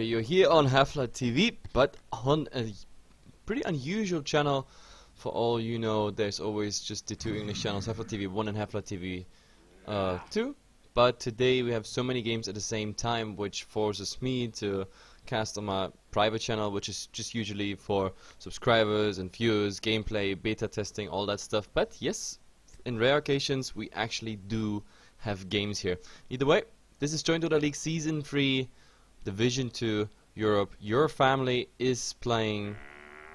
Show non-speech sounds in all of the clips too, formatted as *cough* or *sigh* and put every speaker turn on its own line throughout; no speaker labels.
everybody, you're here on Hefla TV, but on a pretty unusual channel. For all you know, there's always just the two English channels, Hefla TV 1 and Hefla TV uh, 2. But today we have so many games at the same time, which forces me to cast on my private channel, which is just usually for subscribers and viewers, gameplay, beta testing, all that stuff. But yes, in rare occasions, we actually do have games here. Either way, this is JoinDota League Season 3 Division 2 Europe. Your family is playing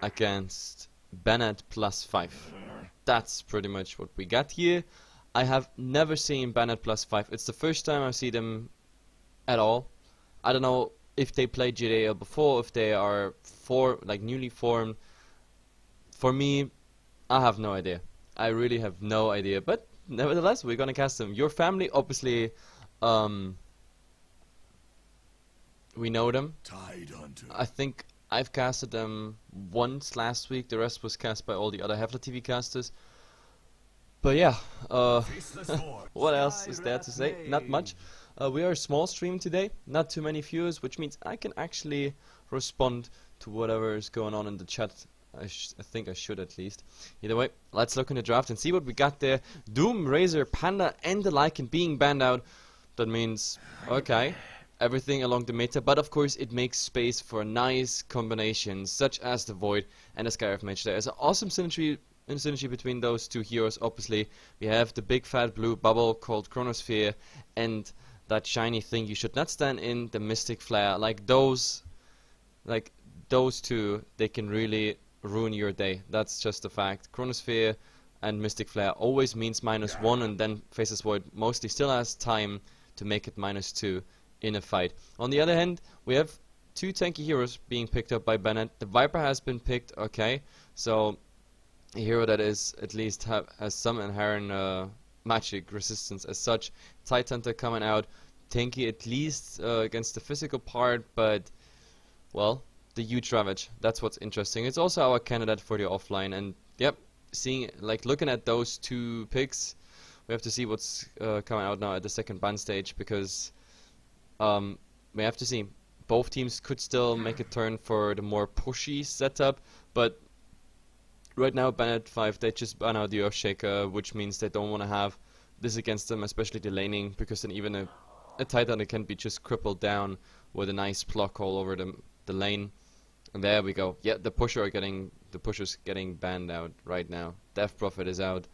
against Bened plus 5. That's pretty much what we got here. I have never seen Bened plus 5. It's the first time I see them at all. I don't know if they played JDL before, if they are for like newly formed. For me, I have no idea. I really have no idea. But nevertheless, we're gonna cast them. Your family, obviously, um, we know them. I think I've casted them once last week. The rest was cast by all the other Hefla TV casters. But yeah, uh, *laughs* what else is there to say? Not much. Uh, we are a small stream today, not too many viewers, which means I can actually respond to whatever is going on in the chat. I, I, think I should at least. Either way, let's look in the draft and see what we got there. Doom, Razor, Panda, and the Lycan being banned out. That means, okay, everything along the meta, but of course it makes space for nice combinations such as the Void and the Skywrath Mage. There is an awesome synergy, synergy between those two heroes. Obviously, we have the big fat blue bubble called Chronosphere and that shiny thing you should not stand in, the Mystic Flare. Like those, like those two, they can really ruin your day. That's just a fact. Chronosphere and Mystic Flare always means minus one, and then Faceless Void mostly still has time to make it minus two in a fight. On the other hand, we have two tanky heroes being picked up by Bened. The Viper has been picked, okay, so a hero that is at least have, has some inherent uh, magic resistance as such. Tidehunter coming out, tanky at least uh, against the physical part, but well, the huge ravage. That's what's interesting. It's also our candidate for the offline, and yep, seeing like looking at those two picks, we have to see what's uh, coming out now at the second ban stage because um, we have to see. Both teams could still make a turn for the more pushy setup, but right now Bened 5 they just ban out the Earthshaker, which means they don't want to have this against them, especially the laning, because then even a, a Titan can be just crippled down with a nice block all over the, the lane. And there we go. Yeah, the pusher are getting the pushers getting banned out right now. Death Prophet is out.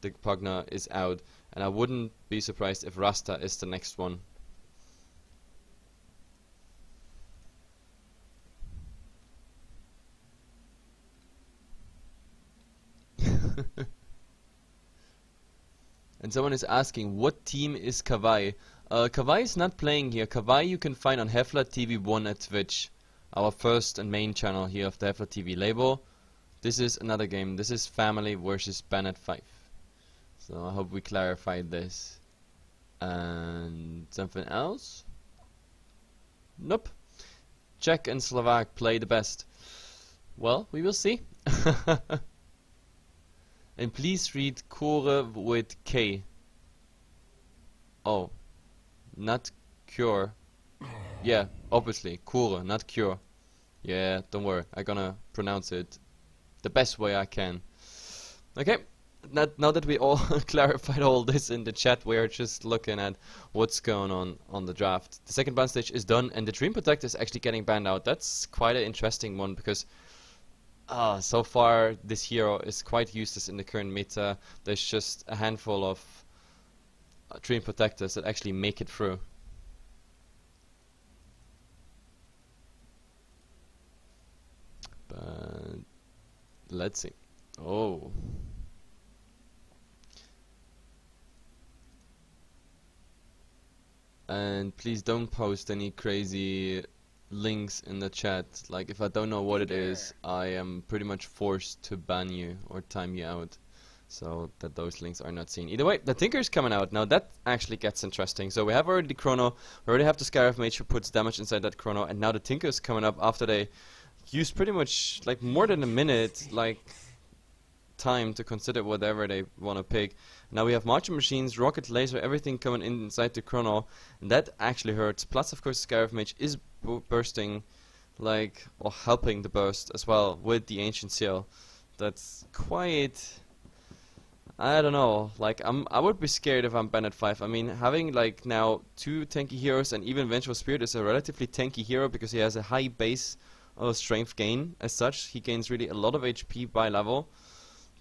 The Pugna is out. And I wouldn't be surprised if Rasta is the next one. *laughs* and someone is asking, what team is Kawai? Uh, is not playing here. Kawai you can find on Hefla TV 1 at Twitch. Our first and main channel here of the Hefla TV label. This is another game. This is Family versus Bened 5. So I hope we clarified this. And something else? Nope. Czech and Slovak play the best. Well, we will see. *laughs* And please read Cure with K. Oh. Not cure. Yeah, obviously. Cure, not cure. Yeah, don't worry. I'm gonna pronounce it the best way I can. Okay. Now, now that we all *laughs* clarified all this in the chat, we are just looking at what's going on on the draft. The second ban stage is done, and the Treant Protector is actually getting banned out. That's quite an interesting one because uh, so far this hero is quite useless in the current meta. There's just a handful of uh, Dream Protectors that actually make it through. But let's see. Oh. And please don't post any crazy links in the chat. Like if I don't know what it is, I am pretty much forced to ban you or time you out. So that those links are not seen. Either way, the Tinker's coming out. Now that actually gets interesting. So we have already the Chrono, we already have the Skywrath Mage who puts damage inside that Chrono, and now the Tinker's coming up after they use pretty much like more than a minute, like time to consider whatever they want to pick. Now we have March of Machines, Rocket Laser, everything coming inside the Chrono, and that actually hurts. Plus, of course, Skywrath Mage is bursting, like, or helping the burst as well with the Ancient Seal. That's quite... I don't know, like, I'm, I would be scared if I'm Bened 5. I mean, having, like, now two tanky heroes, and even Vengeful Spirit is a relatively tanky hero because he has a high base of strength gain as such. He gains really a lot of HP by level.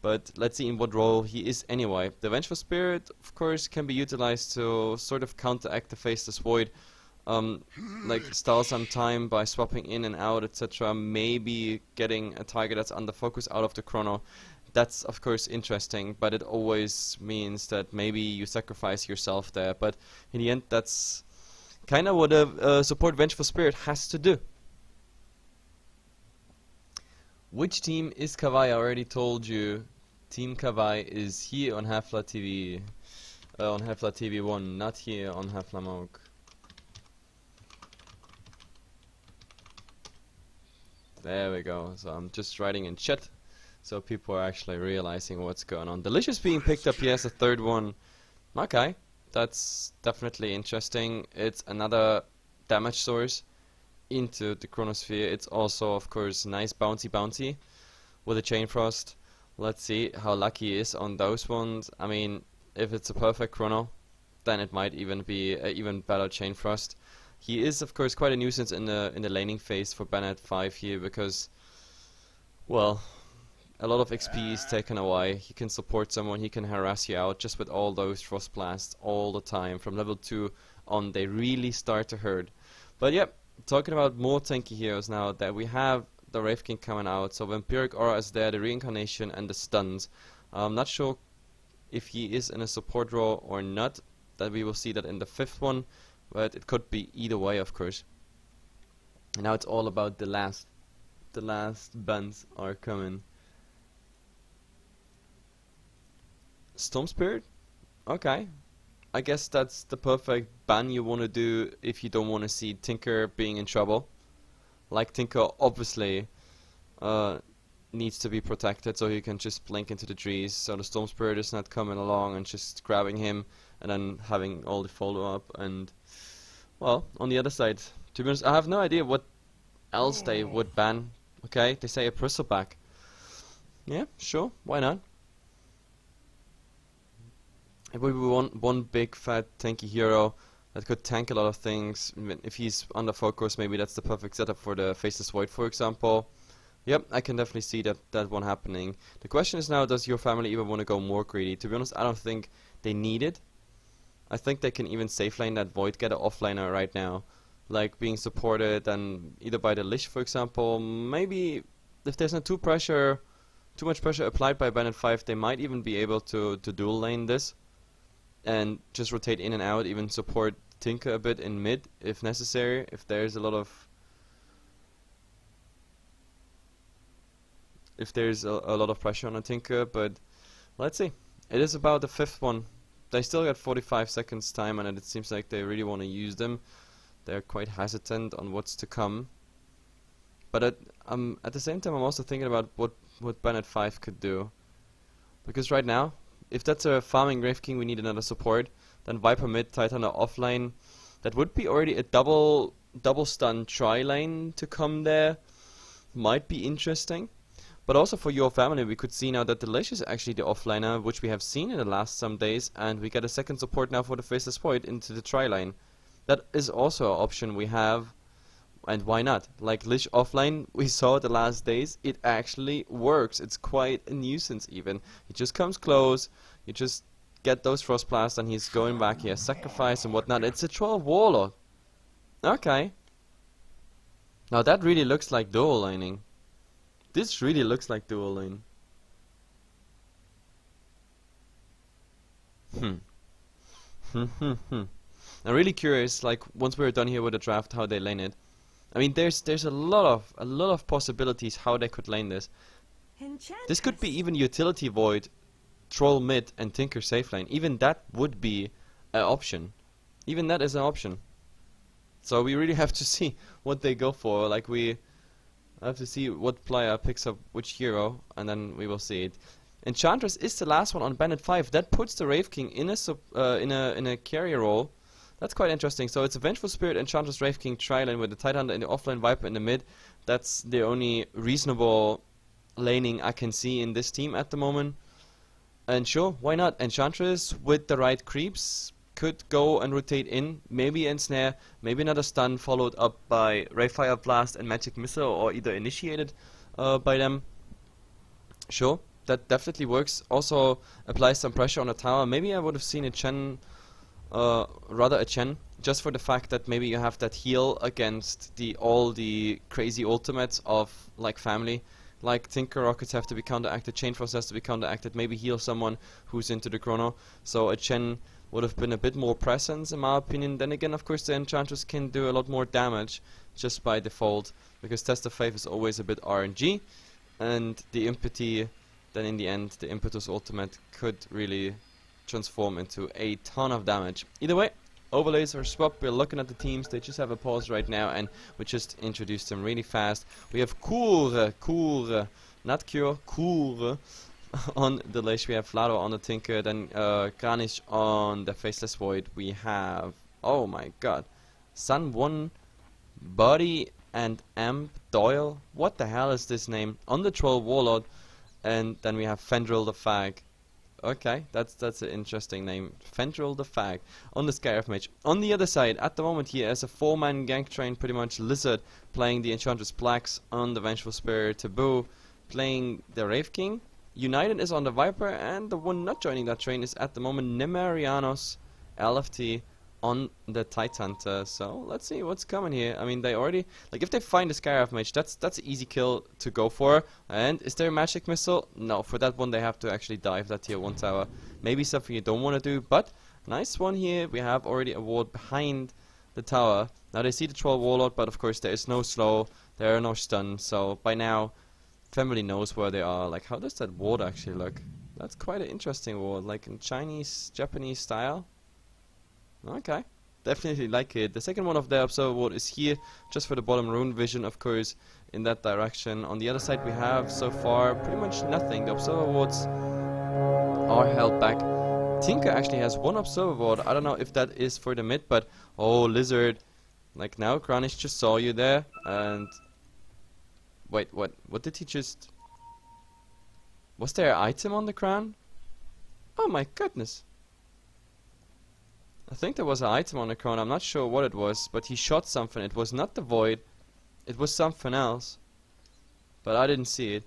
But let's see in what role he is anyway. The Vengeful Spirit, of course, can be utilized to sort of counteract the Faceless Void. Um, like stall some time by swapping in and out, etc. Maybe getting a target that's under focus out of the chrono. That's of course interesting, but it always means that maybe you sacrifice yourself there. But in the end, that's kind of what a, support Vengeful Spirit has to do. Which team is Kawai? I already told you. Team Kawai is here on Hefla TV. Uh, on Hefla TV 1, not here on Hefla Moke. There we go. So I'm just writing in chat so people are actually realizing what's going on. Delicious being picked up here as a third one. Okay, that's definitely interesting. It's another damage source into the chronosphere. It's also, of course, nice bouncy bouncy with a chain frost. Let's see how lucky he is on those ones. I mean, if it's a perfect chrono, then it might even be an even better chain frost. He is, of course, quite a nuisance in the in the laning phase for Bened 5 here because, well, a lot of XP is taken away. He can support someone, he can harass you out just with all those frost blasts all the time. From level 2 on, they really start to hurt. But yep, talking about more tanky heroes now, that we have the Wraith King coming out. So Vampiric Aura is there, the Reincarnation and the Stuns. I'm not sure if he is in a support role or not. That we will see that in the fifth one, but it could be either way, of course. And now it's all about the last, the last bands are coming. Storm Spirit? Okay, I guess that's the perfect ban you want to do if you don't want to see Tinker being in trouble. Like Tinker obviously uh, needs to be protected so he can just blink into the trees. So the Storm Spirit is not coming along and just grabbing him and then having all the follow up and well on the other side. To be honest I have no idea what else they would ban okay? They say a bristleback yeah sure why not? It would be one one big fat tanky hero that could tank a lot of things. If he's under focus, maybe that's the perfect setup for the Faceless Void, for example. Yep, I can definitely see that that one happening. The question is now, does your family even want to go more greedy? To be honest, I don't think they need it. I think they can even safe lane that Void get Getter offlaner right now. Like being supported and either by the Lich, for example. Maybe if there's not too pressure, too much pressure applied by Bened 5, they might even be able to, to dual lane this and just rotate in and out, even support Tinker a bit in mid if necessary, if there's a lot of if there's a, a lot of pressure on a Tinker, but let's see. It is about the fifth one. They still got 45 seconds time and it seems like they really want to use them. They're quite hesitant on what's to come. But at, um, at the same time I'm also thinking about what, what Bened 5 could do. Because right now, if that's a farming Wraith King, we need another support. Then Viper mid, Titania offline. That would be already a double double stun tri lane to come there. Might be interesting. But also for your family, we could see now that Delicious is actually the offliner, which we have seen in the last some days, and we get a second support now for the Faceless Void into the tri lane. That is also an option we have and why not? Like Lich offline, we saw the last days, it actually works. It's quite a nuisance even. He just comes close, you just get those frost blasts and he's going back here, sacrifice and whatnot. It's a 12 warlock. Okay. Now that really looks like dual laning. This really looks like dual lane. Hmm. Hmm hmm hmm. I'm really curious, like, once we're done here with the draft, how they lane it. I mean, there's there's a lot of a lot of possibilities how they could lane this. This could be even utility void, troll mid, and tinker safe lane. Even that would be an option. Even that is an option. So we really have to *laughs* see what they go for. Like we have to see what player picks up which hero, and then we will see it. Enchantress is the last one on Bened 5. That puts the Wraith King in a uh, in a in a carrier role. That's quite interesting. So it's a Vengeful Spirit, Enchantress, Wraith King, Trilane with the Tidehunter and the offlane Viper in the mid. That's the only reasonable laning I can see in this team at the moment. And sure, why not? Enchantress with the right creeps could go and rotate in, maybe ensnare, maybe another stun followed up by Wraithfire Blast and Magic Missile or either initiated uh, by them. Sure, that definitely works. Also applies some pressure on the tower. Maybe I would have seen a Chen, uh, rather a Chen, just for the fact that maybe you have that heal against the all the crazy ultimates of like family. Like Tinker Rockets have to be counteracted, Chain Frost has to be counteracted, maybe heal someone who's into the chrono. So a Chen would have been a bit more presence in my opinion. Then again, of course, the Enchantress can do a lot more damage just by default because Test of Faith is always a bit RNG and the Impety then in the end the Impetus ultimate could really transform into a ton of damage. Either way, overlays are swapped, we're looking at the teams, they just have a pause right now and we just introduced them really fast. We have Cour, Cour, not Cure, Cour *laughs* on the Lich, we have Vlado on the Tinker, then uh, Kranich on the Faceless Void, we have, oh my god, Sun 1, Body and Amp Doyle, what the hell is this name, on the Troll Warlord, and then we have Fendril the Fag. Okay, that's that's an interesting name. Fendril the Fag on the Skywrath Mage. On the other side, at the moment here, as a four-man gank train, pretty much Lizard playing the Enchantress Blacks on the Vengeful Spirit, Taboo playing the Wraith King. United is on the Viper, and the one not joining that train is at the moment Nemarianos LFT on the Tidehunter. Uh, so let's see what's coming here. I mean, they already like if they find the Skywrath Mage, that's that's an easy kill to go for. And is there a magic missile? No, for that one they have to actually dive that tier one tower. Maybe something you don't want to do, but nice one here. We have already a ward behind the tower. Now they see the troll warlord, but of course there is no slow, there are no stun. So by now, family knows where they are. Like, how does that ward actually look? That's quite an interesting ward, like in Chinese, Japanese style. Okay. Definitely like it. The second one of the observer ward is here, just for the bottom rune vision, of course, in that direction. On the other side we have, so far, pretty much nothing. The observer wards are held back. Tinker actually has one observer ward. I don't know if that is for the mid, but... Oh, Lizard. Like now, Kranich just saw you there, and... Wait, what? What did he just... Was there an item on the crown? Oh my goodness. I think there was an item on the crown, I'm not sure what it was, but he shot something. It was not the void, it was something else. But I didn't see it.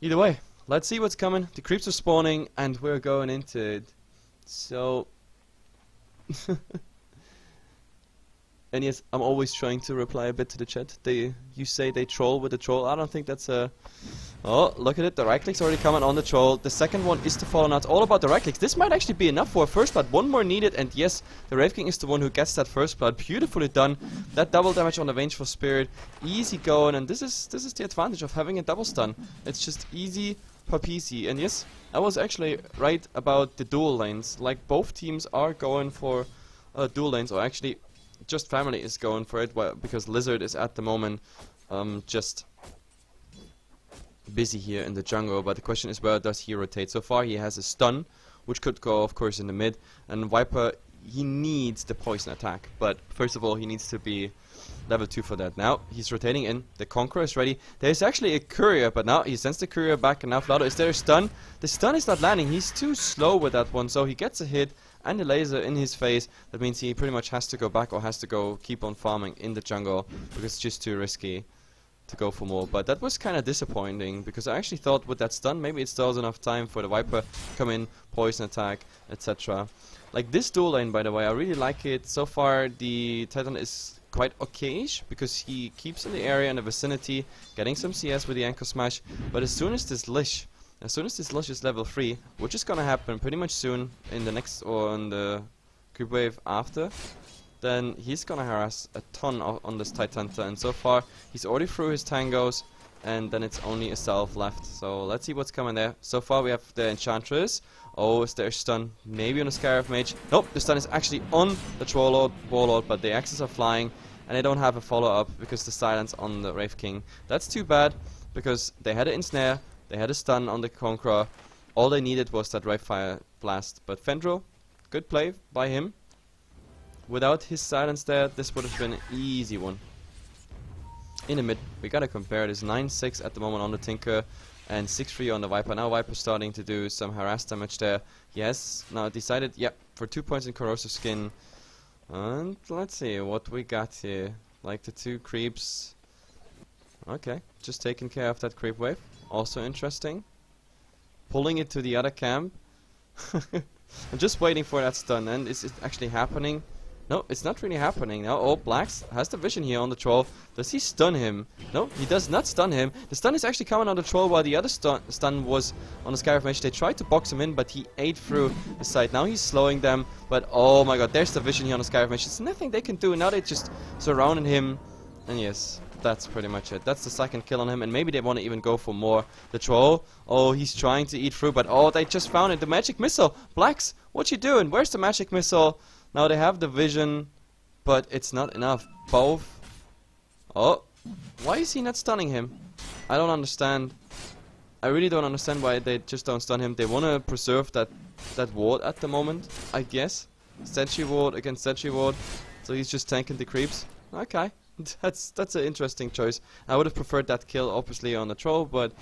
Either way, let's see what's coming. The creeps are spawning and we're going into it. So... *laughs* And yes, I'm always trying to reply a bit to the chat. They, you say they troll with the troll. I don't think that's a... Oh, look at it. The right click's already coming on the troll. The second one is the Fallen Out. All about the right clicks. This might actually be enough for a first blood. One more needed. And yes, the Wraith King is the one who gets that first blood. Beautifully done. That double damage on the Vengeful Spirit. Easy going. And this is this is the advantage of having a double stun. It's just easy PC. And yes, I was actually right about the dual lanes. Like both teams are going for uh, dual lanes. Or actually just family is going for it because Lizard is at the moment um, just busy here in the jungle. But the question is where does he rotate? So far he has a stun, which could go of course in the mid. And Viper, he needs the poison attack. But first of all he needs to be level 2 for that. Now he's rotating in. The Conqueror is ready. There's actually a courier, but now he sends the courier back. And now Vlado, is there a stun? The stun is not landing. He's too slow with that one. So he gets a hit and the laser in his face. That means he pretty much has to go back or has to go keep on farming in the jungle because it's just too risky to go for more. But that was kind of disappointing because I actually thought with that stun maybe it still has enough time for the Viper come in, poison attack, etc. Like this dual lane by the way, I really like it. So far the Titan is quite okayish because he keeps in the area in the vicinity, getting some CS with the Anchor Smash. But as soon as this Lich as soon as this Lush is level 3, which is gonna happen pretty much soon in the next or on the creep wave after, then he's gonna harass a ton on this Tidehunter and so far he's already through his tangos and then it's only a self left. So let's see what's coming there. So far we have the Enchantress. Oh, is there a stun? Maybe on the Skywrath Mage. Nope, the stun is actually on the Trollord, Warlord, but the axes are flying and they don't have a follow-up because the silence on the Wraith King. That's too bad because they had it in snare, they had a stun on the Conqueror, All they needed was that right fire blast. But Fendro, good play by him. Without his silence there, this would have been an easy one. In the mid, we gotta compare. It is 9-6 at the moment on the Tinker and 6-3 on the Viper. Now Viper starting to do some harass damage there. Yes, now decided, yep, for 2 points in Corrosive Skin. And let's see what we got here. Like the two creeps. Okay, just taking care of that creep wave. Also interesting. Pulling it to the other camp. *laughs* I'm just waiting for that stun and is it actually happening? No, it's not really happening now. Oh, Blacks has the vision here on the troll. Does he stun him? No, he does not stun him. The stun is actually coming on the troll while the other stun, stun was on the Mage. They tried to box him in, but he ate through the side. Now he's slowing them, but oh my god, there's the vision here on the Skywrath Mage. There's nothing they can do. Now they just surrounded him. And yes, that's pretty much it. That's the second kill on him, and maybe they want to even go for more. The troll, oh, he's trying to eat through, but oh, they just found it. The magic missile. Blacks, what you doing? Where's the magic missile? Now they have the vision, but it's not enough. Both. Oh, why is he not stunning him? I don't understand. I really don't understand why they just don't stun him. They want to preserve that that ward at the moment, I guess. Sentry ward against sentry ward, so he's just tanking the creeps. Okay, *laughs* that's that's an interesting choice. I would have preferred that kill, obviously, on the troll, but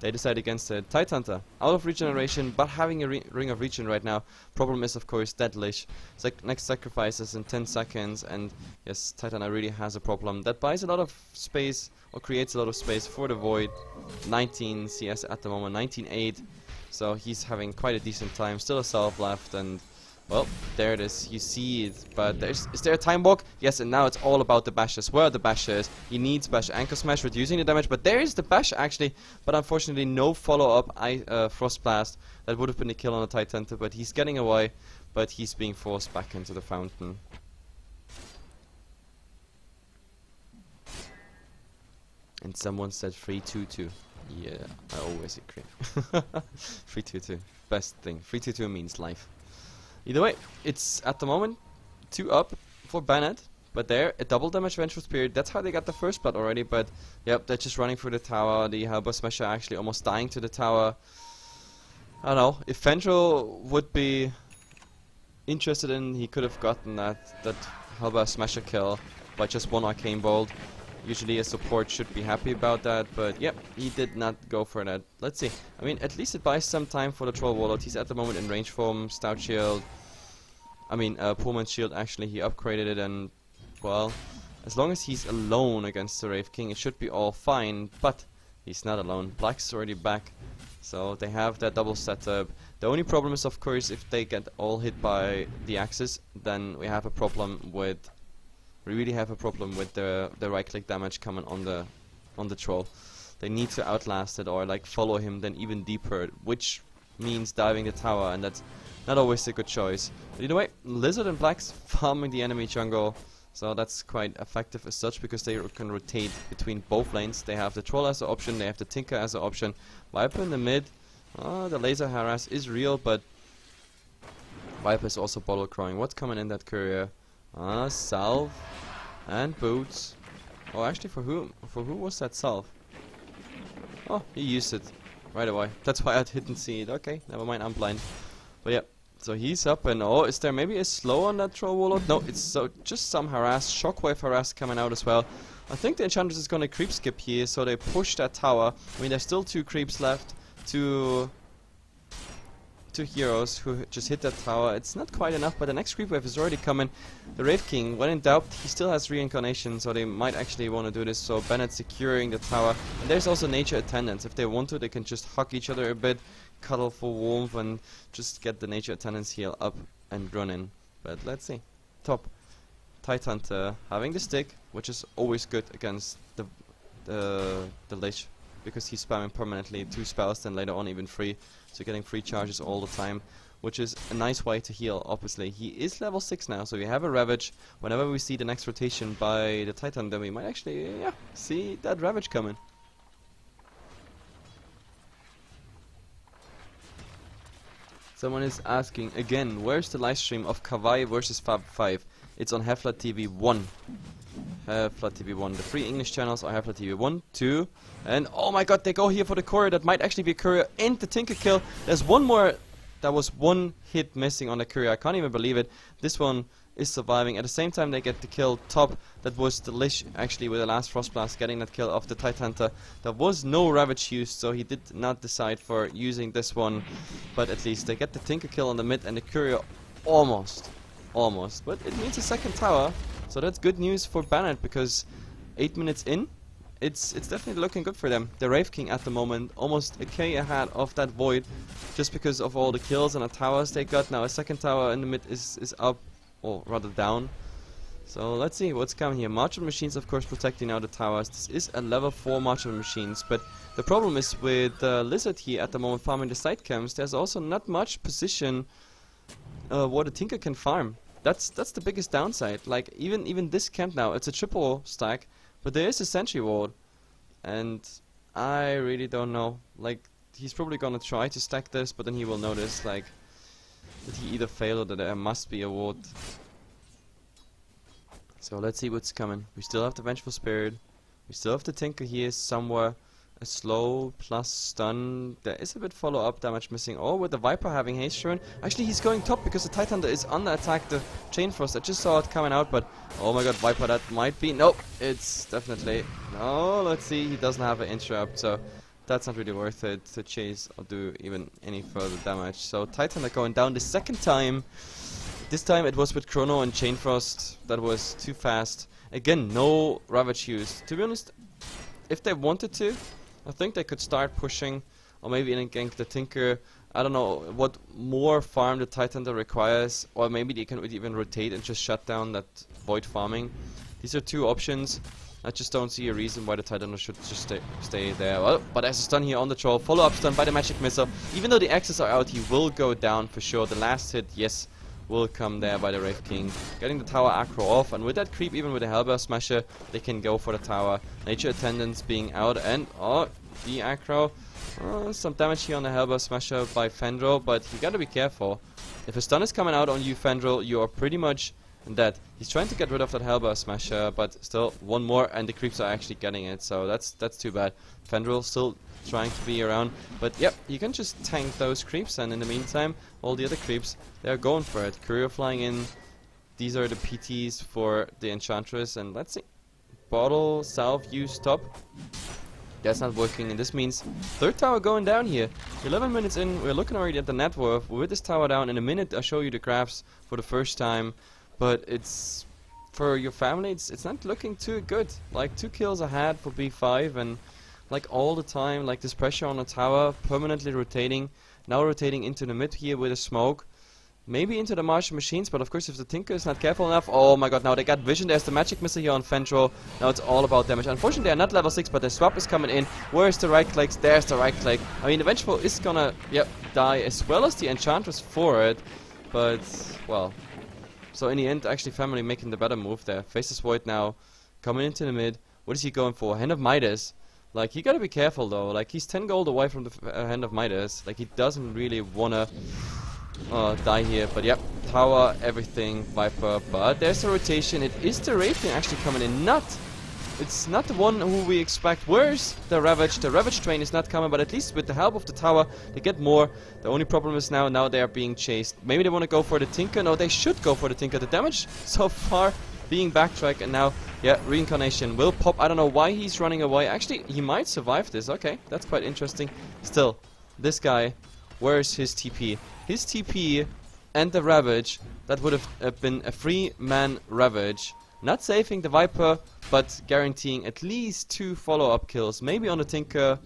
they decide against the Tidehunter. Out of regeneration, but having a re Ring of Regen right now. Problem is, of course, that Lich. Sac next sacrifice is in 10 seconds, and yes, Tidehunter really has a problem. That buys a lot of space, or creates a lot of space for the Void. 19 CS at the moment, 19.8. So he's having quite a decent time. Still a self left, and well, there it is. You see it. But there's is there a time walk? Yes, and now it's all about the bashes. Where the bashes? He needs bash anchor smash, reducing the damage. But there is the bash actually. But unfortunately, no follow-up uh, frost blast. That would have been a kill on the Tidehunter. But he's getting away. But he's being forced back into the fountain. And someone said 322. Yeah, I always agree. *laughs* 322. Best thing. 322 means life. Either way, it's at the moment 2 up for Bened. But there, a double damage Vengeful Spirit. That's how they got the first blood already. But yep, they're just running through the tower. The Hellbear Smasher actually almost dying to the tower. I don't know. If Fendro would be interested in, he could have gotten that that Hellbear Smasher kill by just one Arcane Bolt. Usually a support should be happy about that, but yep, he did not go for that. Let's see. I mean, at least it buys some time for the Troll Warlord. He's at the moment in range form, Stout Shield. I mean, uh, Poor Man's Shield, actually, he upgraded it, and, well, as long as he's alone against the Wraith King, it should be all fine, but he's not alone. Black's already back, so they have that double setup. The only problem is, of course, if they get all hit by the axes, then we have a problem with we really have a problem with the the right click damage coming on the on the troll. They need to outlast it or like follow him then even deeper, which means diving the tower, and that's not always a good choice. But either way, Lizard and Blacks farming the enemy jungle, so that's quite effective as such because they can rotate between both lanes. They have the troll as an option, they have the tinker as an option. Viper in the mid, oh, the laser harass is real, but Viper is also bottle crowing. What's coming in that courier? Ah, salve and boots. Oh, actually, for whom? For who was that salve? Oh, he used it right away. That's why I didn't see it. Okay, never mind. I'm blind. But yeah, so he's up, and oh, is there maybe a slow on that troll warlord? No, it's so just some harass, shockwave harass coming out as well. I think the enchantress is gonna creep skip here, so they push that tower. I mean, there's still two creeps left to two heroes who just hit that tower. It's not quite enough, but the next creep wave is already coming. The Wraith King, when in doubt, he still has reincarnation, so they might actually want to do this. So Bened securing the tower. And there's also nature attendants. If they want to, they can just hug each other a bit, cuddle for warmth, and just get the nature attendants heal up and running. But let's see. Top. Tidehunter having the stick, which is always good against the the, the Lich because he's spamming permanently two spells, then later on even three, so getting free charges all the time, which is a nice way to heal, obviously. He is level 6 now, so we have a Ravage. Whenever we see the next rotation by the Titan, then we might actually, yeah, see that Ravage coming. Someone is asking again, where's the live stream of Kawaii versus Fab 5? It's on Hefla TV 1. Hefla TV 1. The three English channels are Hefla TV 1, 2, and oh my god, they go here for the courier. That might actually be a courier and the Tinker kill. There's one more. That was one hit missing on the courier. I can't even believe it. This one is surviving. At the same time, they get the kill top. That was Delish actually with the last Frost Blast getting that kill off the Titanta. There was no Ravage used, so he did not decide for using this one. But at least they get the Tinker kill on the mid and the Courier almost. Almost. But it means a second tower. So that's good news for Bened because 8 minutes in, it's it's definitely looking good for them. The Wraith King at the moment, almost a K ahead of that Void, just because of all the kills and the towers they got. Now a second tower in the mid is, is up or rather down. So let's see what's coming here. March of Machines, of course, protecting now the towers. This is a level 4 March of Machines, but the problem is with uh, Lizard here at the moment farming the side camps, there's also not much position uh, where the Tinker can farm. That's that's the biggest downside. Like even even this camp now, it's a triple stack, but there is a sentry ward, and I really don't know. Like he's probably gonna try to stack this, but then he will notice like did he either fail or that there must be a ward? So let's see what's coming. We still have the Vengeful Spirit. We still have the Tinker here somewhere. A slow plus stun. There is a bit follow-up damage missing. Oh, with the Viper having haste rune. Actually, he's going top because the Titan is under attack. The Chain Frost. I just saw it coming out, but oh my god, Viper, that might be. Nope, it's definitely. No, let's see. He doesn't have an interrupt, so that's not really worth it to chase or do even any further damage. So Titan are going down the second time. This time it was with Chrono and Chain Frost. That was too fast. Again, no Ravage use. To be honest, if they wanted to, I think they could start pushing or maybe even gank the Tinker. I don't know what more farm the Titan requires, or maybe they can even rotate and just shut down that Void farming. These are two options. I just don't see a reason why the Titan should just stay, stay there. Well, but as a stun here on the troll. Follow-up stun by the magic missile. Even though the axes are out, he will go down for sure. The last hit, yes, will come there by the Wraith King. Getting the tower aggro off, and with that creep, even with the Hellbear Smasher, they can go for the tower. Nature Attendants being out, and, oh, the aggro. Uh, some damage here on the Hellbear Smasher by Fendrel, but you gotta be careful. If a stun is coming out on you, Fendrel, you are pretty much and that he's trying to get rid of that Hellbear Smasher, but still one more, and the creeps are actually getting it. So that's that's too bad. Fendrel still trying to be around, but yep, you can just tank those creeps, and in the meantime, all the other creeps they're going for it. Courier flying in. These are the PTs for the Enchantress, and let's see. Bottle, Salve, use, top. That's not working, and this means third tower going down here. 11 minutes in, we're looking already at the net worth. With this tower down, in a minute I'll show you the graphs for the first time but it's for your family it's it's not looking too good. Like two kills ahead for b5 and like all the time like this pressure on the tower permanently rotating now rotating into the mid here with a smoke maybe into the March of Machines but of course if the Tinker is not careful enough oh my god now they got vision there's the magic missile here on Fendrel now it's all about damage. Unfortunately they're not level 6 but the swap is coming in. Where's the right clicks there's the right click. I mean the Vengeful is gonna yep die as well as the Enchantress for it but well so in the end, actually Family making the better move there. Faceless Void now, coming into the mid. What is he going for? Hand of Midas. Like, you gotta be careful though. Like, he's 10 gold away from the uh, Hand of Midas. Like, he doesn't really wanna uh, die here. But yep, Tower, everything, Viper. But there's a rotation. It is the Wraith King actually coming in. Not it's not the one who we expect. Where's the Ravage? The Ravage train is not coming, but at least with the help of the tower, they get more. The only problem is now, now they are being chased. Maybe they want to go for the Tinker. No, they should go for the Tinker. The damage *laughs* so far being backtracked, and now, yeah, Reincarnation will pop. I don't know why he's running away. Actually, he might survive this. Okay, that's quite interesting. Still, this guy, where's his TP? His TP and the Ravage, that would have uh, been a free-man Ravage. Not saving the Viper, but guaranteeing at least two follow-up kills. Maybe on the Tinker,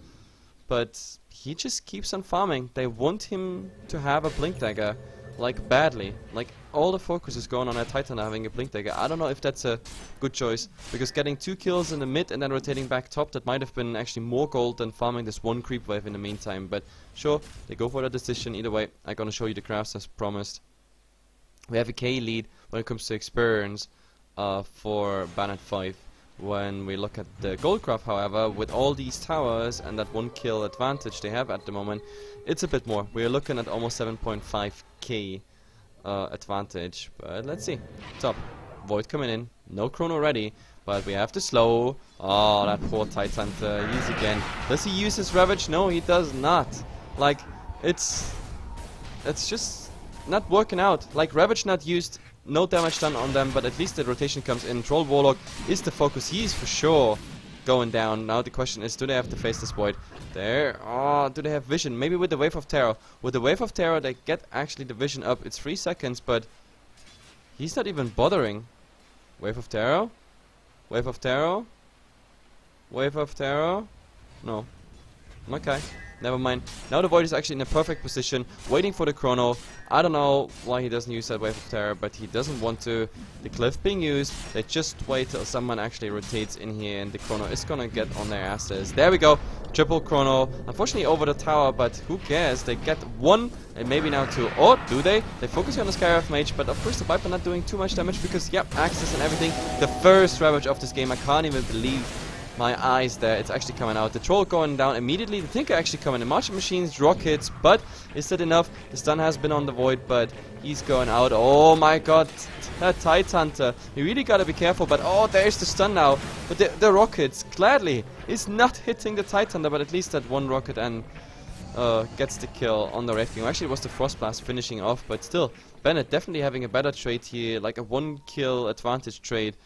but he just keeps on farming. They want him to have a Blink Dagger, like badly. Like all the focus is going on at Titan having a Blink Dagger. I don't know if that's a good choice, because getting two kills in the mid and then rotating back top, that might have been actually more gold than farming this one creep wave in the meantime. But sure, they go for that decision. Either way, I'm gonna show you the crafts as promised. We have a K lead when it comes to experience uh, for Bened 5. When we look at the Goldcraft, however, with all these towers and that one kill advantage they have at the moment, it's a bit more. We're looking at almost 7.5k uh, advantage. But let's see. Top. Void coming in. No chrono ready. But we have to slow. Oh, that poor Titan. Uh, he's again. Does he use his Ravage? No, he does not. Like, it's... It's just not working out. Like, Ravage not used, no damage done on them, but at least the rotation comes in. Troll Warlord is the focus. He is for sure going down. Now the question is, do they have to face this void? There. Oh, do they have vision? Maybe with the Wave of Terror. With the Wave of Terror, they get actually the vision up. It's three seconds, but he's not even bothering. Wave of Terror? Wave of Terror? Wave of Terror? No. Okay. Never mind. Now the Void is actually in a perfect position, waiting for the Chrono. I don't know why he doesn't use that Wave of Terror, but he doesn't want to. The Cliff being used, they just wait till someone actually rotates in here and the Chrono is gonna get on their asses. There we go. Triple Chrono. Unfortunately over the tower, but who cares? They get one and maybe now two. Or do they? They focus on the Skywrath Mage, but of course the Viper not doing too much damage because, yep, access and everything. The first Ravage of this game. I can't even believe my eyes there. It's actually coming out. The troll going down immediately. The Tinker actually coming in. March of Machines, rockets, but is that enough? The stun has been on the Void, but he's going out. Oh my god. That Tidehunter. You really gotta be careful, but oh, there's the stun now. But the, the rockets, gladly, is not hitting the Tidehunter, but at least that one rocket and uh, gets the kill on the Wraith King. Actually, it was the Frost Blast finishing off, but still, Bened definitely having a better trade here, like a one kill advantage trade.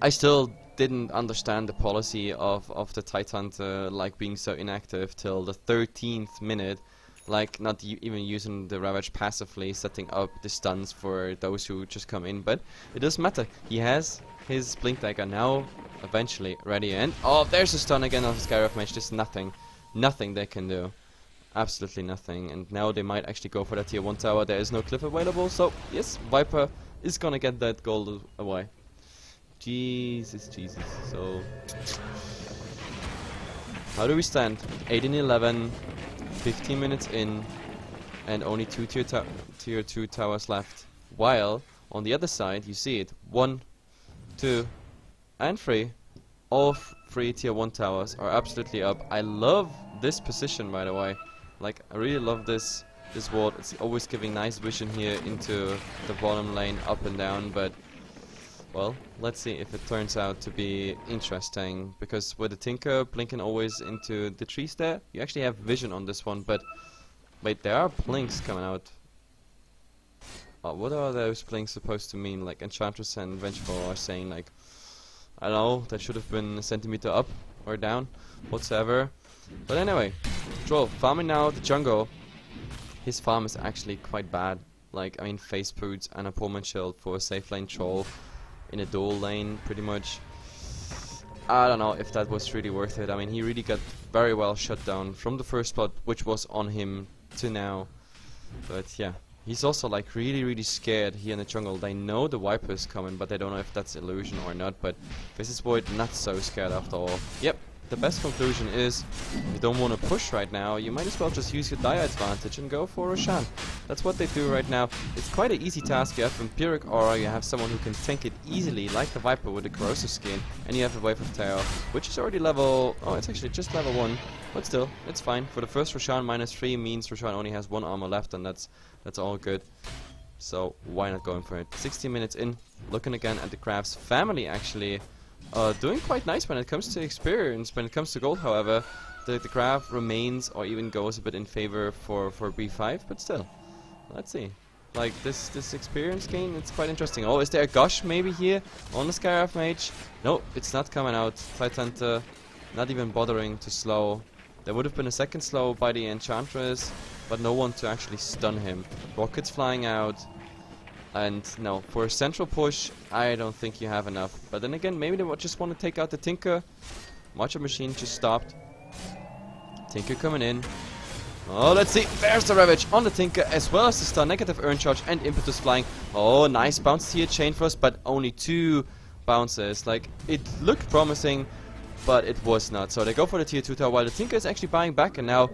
I still didn't understand the policy of, of the Titan like being so inactive till the 13th minute like not even using the Ravage passively, setting up the stuns for those who just come in, but it doesn't matter. He has his Blink Dagger now eventually ready and oh there's a stun again of Skywrath Mage, just nothing. Nothing they can do. Absolutely nothing. And now they might actually go for that tier 1 tower. There is no cliff available, so yes, Viper is gonna get that gold away. Jesus, Jesus. So, how do we stand? 18 11, 15 minutes in, and only two tier, tier 2 towers left. While, on the other side, you see it. One, two, and three. All three tier 1 towers are absolutely up. I love this position, by the way. Like, I really love this this ward. It's always giving nice vision here into the bottom lane, up and down, but well, let's see if it turns out to be interesting, because with the Tinker blinking always into the trees there, you actually have vision on this one, but wait, there are blinks coming out. Oh, what are those blinks supposed to mean? Like Enchantress and Vengeful are saying like, I don't know, that should have been a centimeter up or down, whatsoever. But anyway, Troll, farming now the jungle. His farm is actually quite bad. Like, I mean, face boots and a Poor Man shield for a safe lane troll in a dual lane, pretty much. I don't know if that was really worth it. I mean, he really got very well shut down from the first spot, which was on him, to now. But yeah, he's also like really, really scared here in the jungle. They know the Viper is coming, but they don't know if that's illusion or not. But this is Void not so scared after all. Yep, the best conclusion is, if you don't want to push right now, you might as well just use your Dire advantage and go for Roshan. That's what they do right now. It's quite an easy task. You have Vampiric Aura, you have someone who can tank it easily, like the Viper with the Corrosive Skin, and you have a Wave of Terror, which is already level... Oh, it's actually just level 1, but still, it's fine. For the first Roshan, minus 3 means Roshan only has 1 armor left, and that's that's all good. So, why not going for it? 16 minutes in, looking again at the Crafts family, actually uh, doing quite nice when it comes to experience. When it comes to gold, however, the, the graph remains or even goes a bit in favor for, for B5, but still. Let's see. Like, this this experience gain, it's quite interesting. Oh, is there a gush maybe here on the Skywrath Mage? No, it's not coming out. Titanta not even bothering to slow. There would have been a second slow by the Enchantress, but no one to actually stun him. Rockets flying out. And no, for a central push, I don't think you have enough. But then again, maybe they just want to take out the Tinker. March of Machines just stopped. Tinker coming in. Oh, let's see. There's the Ravage on the Tinker, as well as the Star negative Earn Charge, and Impetus flying. Oh, nice bounce here, Chain Frost, but only two bounces. Like, it looked promising, but it was not. So they go for the tier 2 tower while the Tinker is actually buying back and now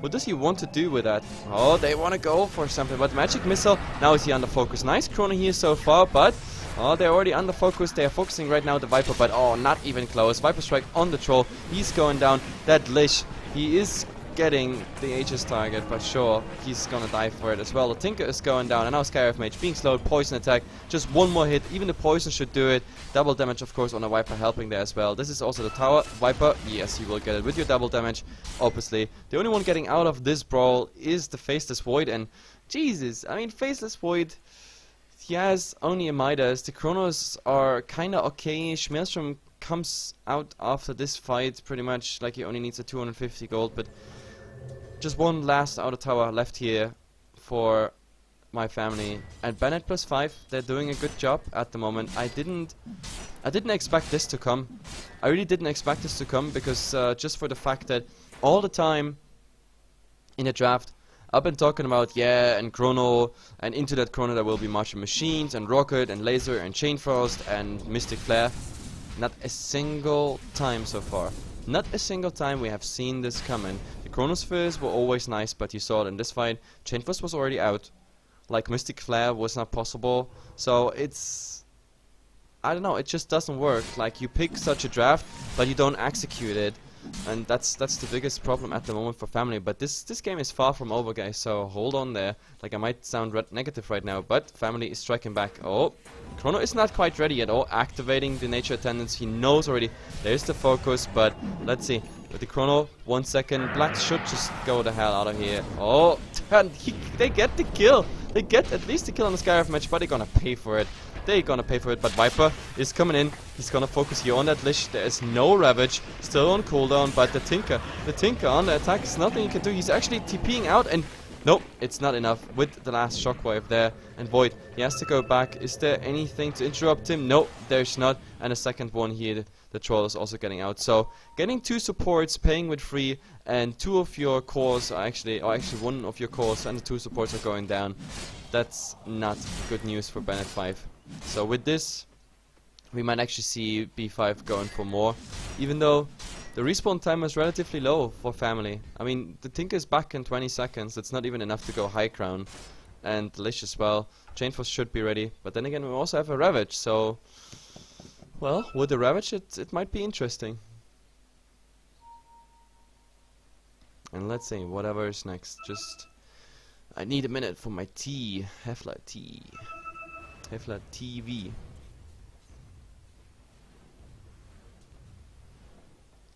what does he want to do with that? Oh, they want to go for something, but Magic Missile, now is he under focus. Nice Chrono here so far, but Oh, they're already under focus. They are focusing right now the Viper, but oh, not even close. Viper Strike on the Troll. He's going down. That Lich, he is getting the Aegis target, but sure, he's gonna die for it as well. The Tinker is going down, and now Skywrath Mage being slowed, poison attack, just one more hit, even the poison should do it. Double damage, of course, on a Viper helping there as well. This is also the tower. Viper, yes, you will get it with your double damage, obviously. The only one getting out of this brawl is the Faceless Void, and Jesus, I mean, Faceless Void, he has only a Midas. The Chronos are kinda okay-ish. Maelstrom comes out after this fight pretty much like he only needs a 250 gold but just one last outer tower left here for my family. And Bened plus 5 they're doing a good job at the moment. I didn't I didn't expect this to come. I really didn't expect this to come because uh, just for the fact that all the time in the draft I've been talking about yeah and Chrono and into that Chrono there will be March of Machines and Rocket and Laser and Chain Frost and Mystic Flare. Not a single time so far. Not a single time we have seen this coming. The Chronospheres were always nice, but you saw it in this fight. Chain Frost was already out. Like Mystic Flare was not possible. So it's... I don't know, it just doesn't work. Like you pick such a draft, but you don't execute it and that's that's the biggest problem at the moment for family. But this this game is far from over, guys. So hold on there. Like I might sound negative right now, but family is striking back. Oh, Chrono is not quite ready at all. Activating the nature attendance, he knows already. There's the focus, but let's see. With the Chrono, one second. Black should just go the hell out of here. Oh, *laughs* he, they get the kill. They get at least the kill on the Skywrath Mage but they're gonna pay for it. They're gonna pay for it, but Viper is coming in. He's gonna focus here on that Lich. There is no Ravage, still on cooldown, but the Tinker, the Tinker on the attack is nothing he can do. He's actually TPing out and Nope, it's not enough with the last shockwave there. And Void, he has to go back. Is there anything to interrupt him? Nope, there's not. And a second one here, the troll is also getting out. So, getting two supports, paying with free, and two of your cores are actually, or actually one of your cores and the two supports are going down. That's not good news for Bened 5. So with this, we might actually see B5 going for more. Even though the respawn time is relatively low for family. I mean, the Tinker is back in 20 seconds. It's not even enough to go high ground. And as well. Chain Frost should be ready. But then again, we also have a Ravage, so... Well, with the Ravage, it, it might be interesting. And let's see, whatever is next. Just... I need a minute for my tea. Hefla tea. Hefla TV.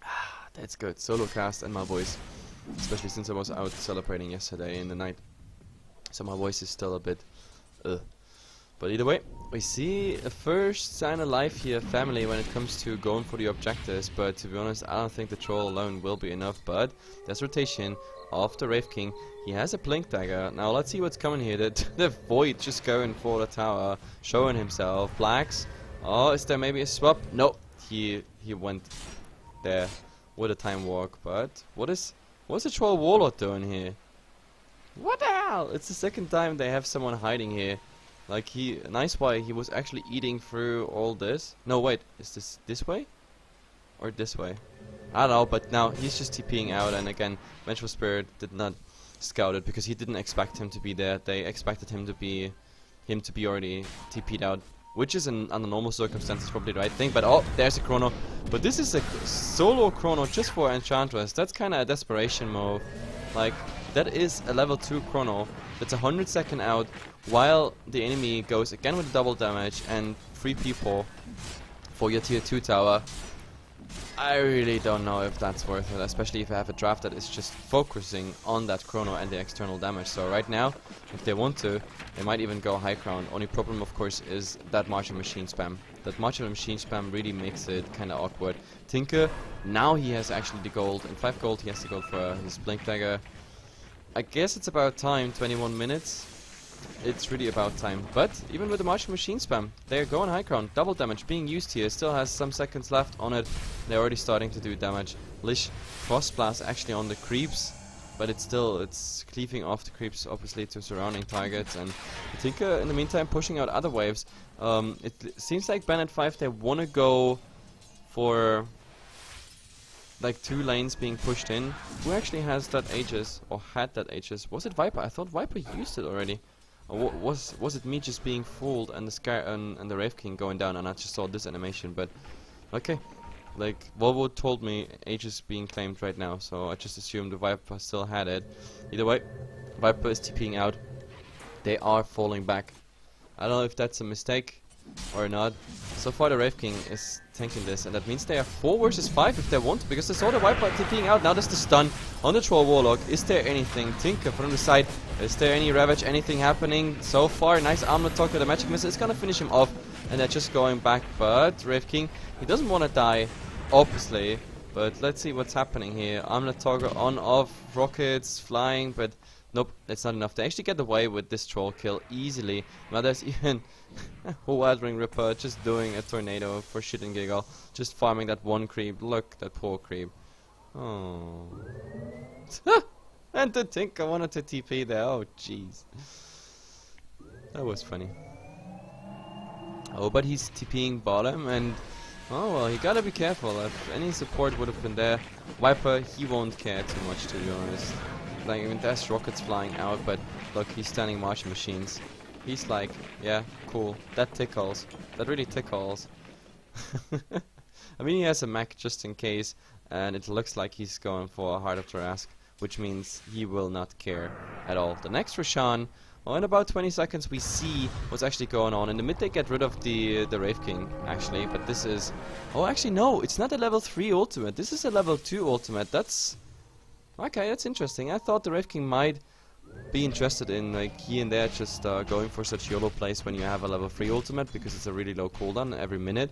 Ah, that's good. Solo cast and my voice. Especially since I was out celebrating yesterday in the night. So my voice is still a bit... Ugh. But either way, we see a first sign of life here, family, when it comes to going for the objectives. But to be honest, I don't think the troll alone will be enough. But there's rotation of the Wraith King. He has a Blink Dagger. Now let's see what's coming here. *laughs* The, the Void just going for the tower, showing himself. Blacks. Oh, is there maybe a swap? No, he he went there with a time walk. But what is what's the Troll Warlord doing here? What the hell? It's the second time they have someone hiding here. Like he, nice why he was actually eating through all this. No, wait, is this this way? Or this way? I don't know, but now he's just TPing out and again, Vengeful Spirit did not scout it because he didn't expect him to be there. They expected him to be him to be already TP'd out. Which is in, under normal circumstances probably the right thing, but oh, there's a Chrono. But this is a solo Chrono just for Enchantress. That's kinda a desperation move. Like, that is a level 2 Chrono. That's a 100 second out, while the enemy goes again with double damage and 3 people for your tier 2 tower. I really don't know if that's worth it, especially if I have a draft that is just focusing on that chrono and the external damage. So right now, if they want to, they might even go high ground. Only problem, of course, is that March of Machines spam. That March of Machines spam really makes it kind of awkward. Tinker, now he has actually the gold. In 5 gold, he has to go for his blink dagger. I guess it's about time, 21 minutes it's really about time. But even with the March of Machines spam, they're going high ground. Double damage being used here. Still has some seconds left on it. They're already starting to do damage. Lich Frost Blast actually on the creeps. But it's still, it's cleaving off the creeps obviously to surrounding targets. And I think uh, in the meantime pushing out other waves. Um, it seems like Bened 5 they want to go for like two lanes being pushed in. Who actually has that Aegis or had that Aegis? Was it Viper? I thought Viper used it already. Or was was it me just being fooled and the sky and, and the Wraith King going down and I just saw this animation? But okay, Like, Volvo told me H is being claimed right now, so I just assumed the Viper still had it. Either way, Viper is TPing out. They are falling back. I don't know if that's a mistake or not. So far the Wraith King is tanking this, and that means they are 4 versus 5 if they want, because they saw the Viper TPing out. Now there's the stun on the Troll Warlord. Is there anything? Tinker from the side. Is there any Ravage, anything happening? So far, nice Armlet Talk with the Magic Missile. It's gonna finish him off, and they're just going back, but Wraith King, he doesn't want to die obviously. But let's see what's happening here. I'm not Toggle on, off, rockets flying, but nope, that's not enough. They actually get away with this troll kill easily. Now there's *laughs* even *laughs* Wild Ring Ripper just doing a tornado for shit and giggle. Just farming that one creep. Look, that poor creep. Oh. *laughs* and the I wanted to TP there. Oh, jeez. That was funny. Oh, but he's TPing bottom and Oh well, you gotta be careful. If any support would have been there, Viper, he won't care too much to be honest. Like, mean, there's rockets flying out, but look, he's standing March of Machines. He's like, yeah, cool. That tickles. That really tickles. *laughs* I mean, he has a mech just in case, and it looks like he's going for a Heart of Tarrasque, which means he will not care at all. The next Roshan well, in about 20 seconds we see what's actually going on. In the mid they get rid of the the Wraith King, actually, but this is... Oh, actually no, it's not a level 3 ultimate. This is a level 2 ultimate. That's... Okay, that's interesting. I thought the Wraith King might be interested in like here and there just uh, going for such YOLO plays when you have a level 3 ultimate because it's a really low cooldown every minute.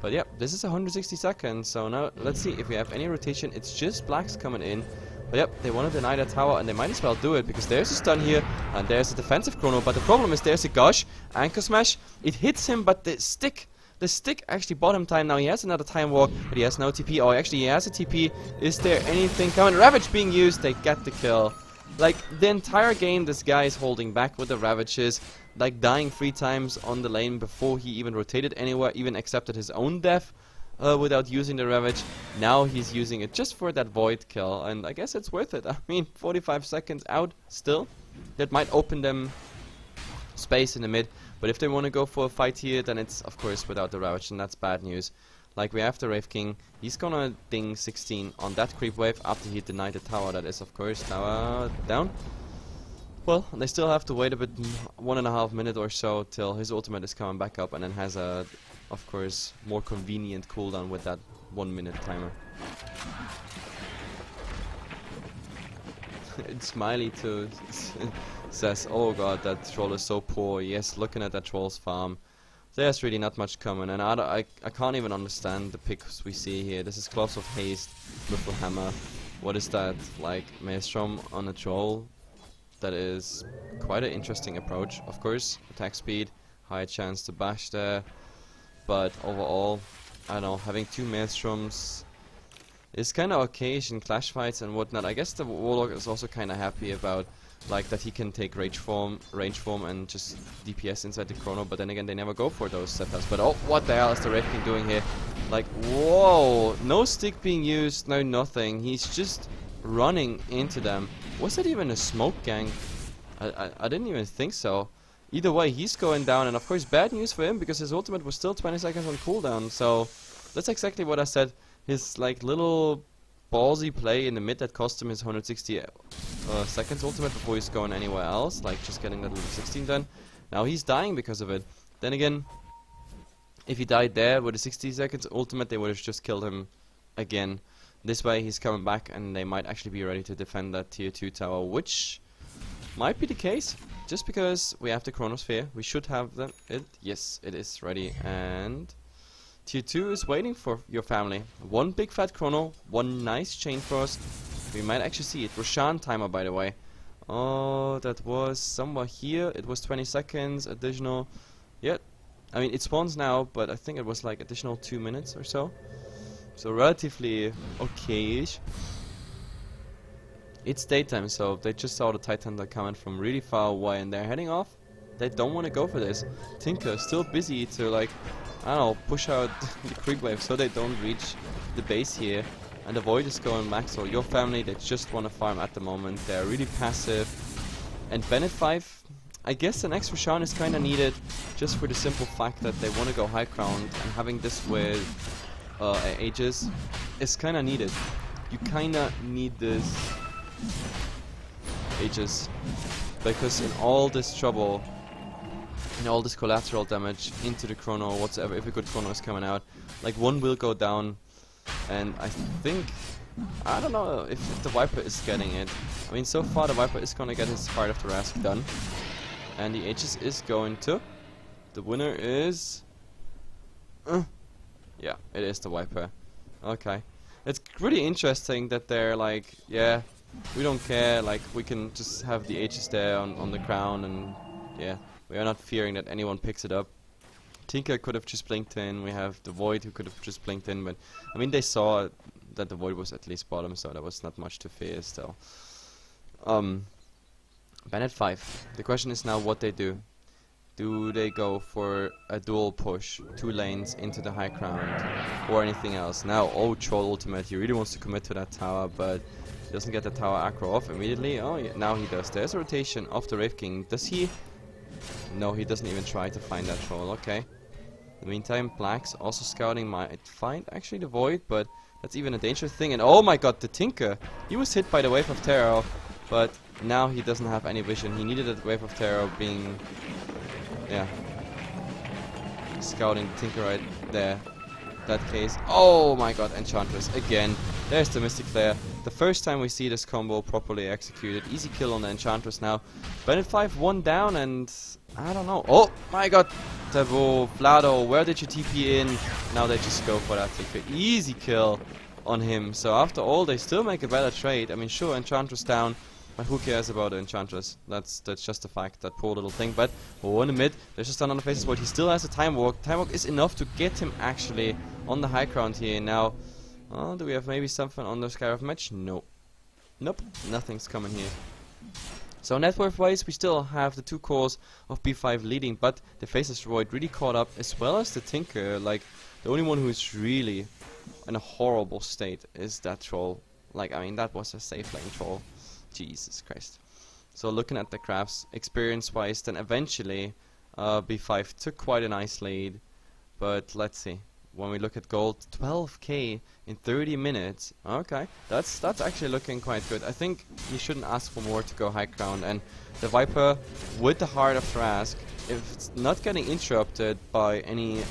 But yeah, this is 160 seconds, so now let's see if we have any rotation. It's just blacks coming in. But yep, they want to deny that tower, and they might as well do it, because there's a stun here, and there's a defensive chrono, but the problem is there's a gush, anchor smash, it hits him, but the stick, the stick actually bought him time, now he has another time walk, but he has no TP, oh actually he has a TP, is there anything coming, Ravage being used, they get the kill. Like, the entire game this guy is holding back with the Ravages, like dying three times on the lane before he even rotated anywhere, even accepted his own death uh, without using the Ravage. Now he's using it just for that Void kill, and I guess it's worth it. *laughs* I mean, 45 seconds out still. That might open them space in the mid, but if they want to go for a fight here, then it's of course without the Ravage, and that's bad news. Like we have the Wraith King, he's gonna ding 16 on that creep wave after he denied the tower, that is of course. Tower uh, down. Well, they still have to wait a bit, mm, one and a half minute or so till his ultimate is coming back up and then has a of course, more convenient cooldown with that one minute timer. *laughs* It's smiley too *laughs* says, oh god, that troll is so poor. Yes, looking at that troll's farm, there's really not much coming, and I, I, I can't even understand the picks we see here. This is Claws of Haste, Riffle Hammer. What is that? Like, Maelstrom on a troll? That is quite an interesting approach. Of course, attack speed, high chance to bash there but overall, I don't know, having two Maelstroms is kind of okayish in clash fights and whatnot. I guess the Warlock is also kind of happy about like that he can take range form, range form and just DPS inside the chrono, but then again they never go for those setups. But oh, what the hell is the Wraith King doing here? Like, whoa, no stick being used, no nothing. He's just running into them. Was that even a smoke gank? I, I, I didn't even think so. Either way, he's going down, and of course bad news for him, because his ultimate was still 20 seconds on cooldown, so that's exactly what I said. His like little ballsy play in the mid that cost him his 160 uh, seconds ultimate before he's going anywhere else, like just getting that little 16 done. Now he's dying because of it. Then again, if he died there with a 60 seconds ultimate, they would have just killed him again. This way he's coming back and they might actually be ready to defend that tier 2 tower, which might be the case. Just because we have the Chronosphere, we should have them. It yes, it is ready. And tier two is waiting for your family. One big fat Chrono, one nice Chain Frost. We might actually see it. Roshan timer, by the way. Oh, that was somewhere here. It was 20 seconds additional. Yeah, I mean it spawns now, but I think it was like additional two minutes or so. So relatively okay-ish. It's daytime, so they just saw the Titan coming from really far away and they're heading off. They don't want to go for this. Tinker still busy to like, I don't know, push out *laughs* the creep wave so they don't reach the base here. And the Void is going max, so your family, they just want to farm at the moment. They're really passive. And Bened 5, I guess an extra Roshan is kinda needed just for the simple fact that they want to go high ground and having this with uh, Aegis is kind of needed. You kind of need this Aegis because in all this trouble, in all this collateral damage into the chrono, whatsoever, if a good chrono is coming out, like one will go down, and I think I don't know if, if, the Viper is getting it. I mean, so far the Viper is gonna get his part of the Rask done. And the Aegis is going to. The winner is... Uh, yeah, it is the Viper. Okay. It's really interesting that they're like, yeah, we don't care, like, we can just have the Aegis there on, on the crown and, yeah, we are not fearing that anyone picks it up. Tinker could have just blinked in, we have the Void who could have just blinked in, but, I mean, they saw that the void was at least bottom, so there was not much to fear still. Um, Bened 5. The question is now what they do. Do they go for a dual push, two lanes into the high ground, or anything else? Now, oh, Troll Ultimate, he really wants to commit to that tower, but he doesn't get the tower aggro off immediately. Oh, yeah, now he does. There's a rotation of the Wraith King. Does he? No, he doesn't even try to find that Troll. Okay. In the meantime, Black's also scouting might find actually the Void, but that's even a dangerous thing. And oh my god, the Tinker! He was hit by the Wave of Terror, but now he doesn't have any vision. He needed that Wave of Terror being... Yeah. Scouting Tinker right there. That case. Oh my god, Enchantress again. There's the Mystic Flare. The first time we see this combo properly executed. Easy kill on the Enchantress now. Bened 5 one down and I don't know. Oh my god. Tavo, Vlado, where did you TP in? Now they just go for that TP. Easy kill on him. So after all, they still make a better trade. I mean, sure, Enchantress down. But who cares about the Enchantress? That's that's just a fact, that poor little thing. But oh, in the mid, there's just another faces but he still has a time walk. Time walk is enough to get him actually on the high ground here. Now, oh, do we have maybe something on the Skywrath Mage? No. Nope, nothing's coming here. So net worth wise we still have the two cores of B5 leading but the Faceless Void really caught up as well as the Tinker like the only one who is really in a horrible state is that troll like I mean that was a safe lane troll Jesus Christ. So looking at the crafts experience wise then eventually uh, B5 took quite a nice lead. But let's see. When we look at gold 12k in 30 minutes. Okay that's that's actually looking quite good. I think you shouldn't ask for more to go high ground. And the Viper with the Heart of Rask if it's not getting interrupted by any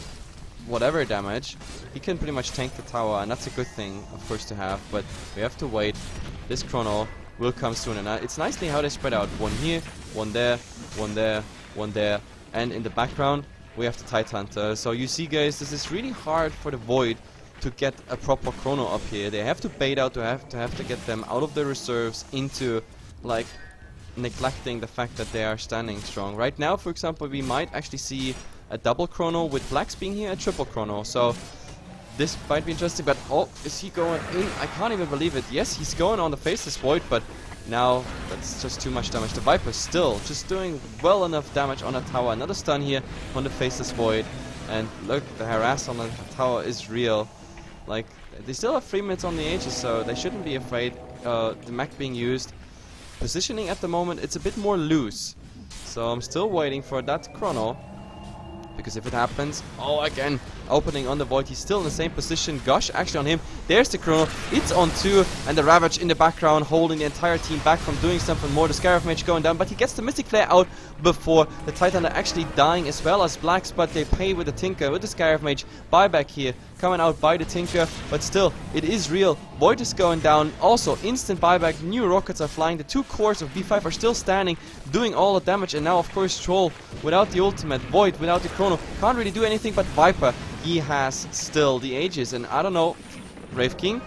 whatever damage he can pretty much tank the tower and that's a good thing of course to have. But we have to wait this chrono will come soon and uh, it's nicely how they spread out one here one there one there one there and in the background we have the Tidehunter. So you see guys, this is really hard for the Void to get a proper chrono up here. They have to bait out to have to have to get them out of the reserves into like neglecting the fact that they are standing strong. Right now, for example, we might actually see a double chrono with Blacks being here, a triple chrono. So this might be interesting, but oh, is he going in? I can't even believe it. Yes, he's going on the Faceless Void, but now, that's just too much damage. The Viper still just doing well enough damage on a tower. Another stun here on the Faceless Void. And look, the harass on the tower is real. Like, they still have 3 minutes on the Aegis, so they shouldn't be afraid. Uh, the mech being used. Positioning at the moment, it's a bit more loose. So I'm still waiting for that chrono. Because if it happens, oh again, opening on the Void, he's still in the same position. Gush actually on him. There's the Chrono, it's on two, and the Ravage in the background holding the entire team back from doing something more. The Skywrath Mage going down, but he gets the Mystic Flare out before the Titan are actually dying as well as Blacks, but they pay with the Tinker, with the Skywrath Mage. Buyback here, coming out by the Tinker, but still, it is real. Void is going down. Also, instant buyback. New rockets are flying. The two cores of B5 are still standing, doing all the damage. And now, of course, Troll, without the ultimate, Void, without the Chrono, can't really do anything. But Viper, he has still the Aegis. And I don't know, Wraith King,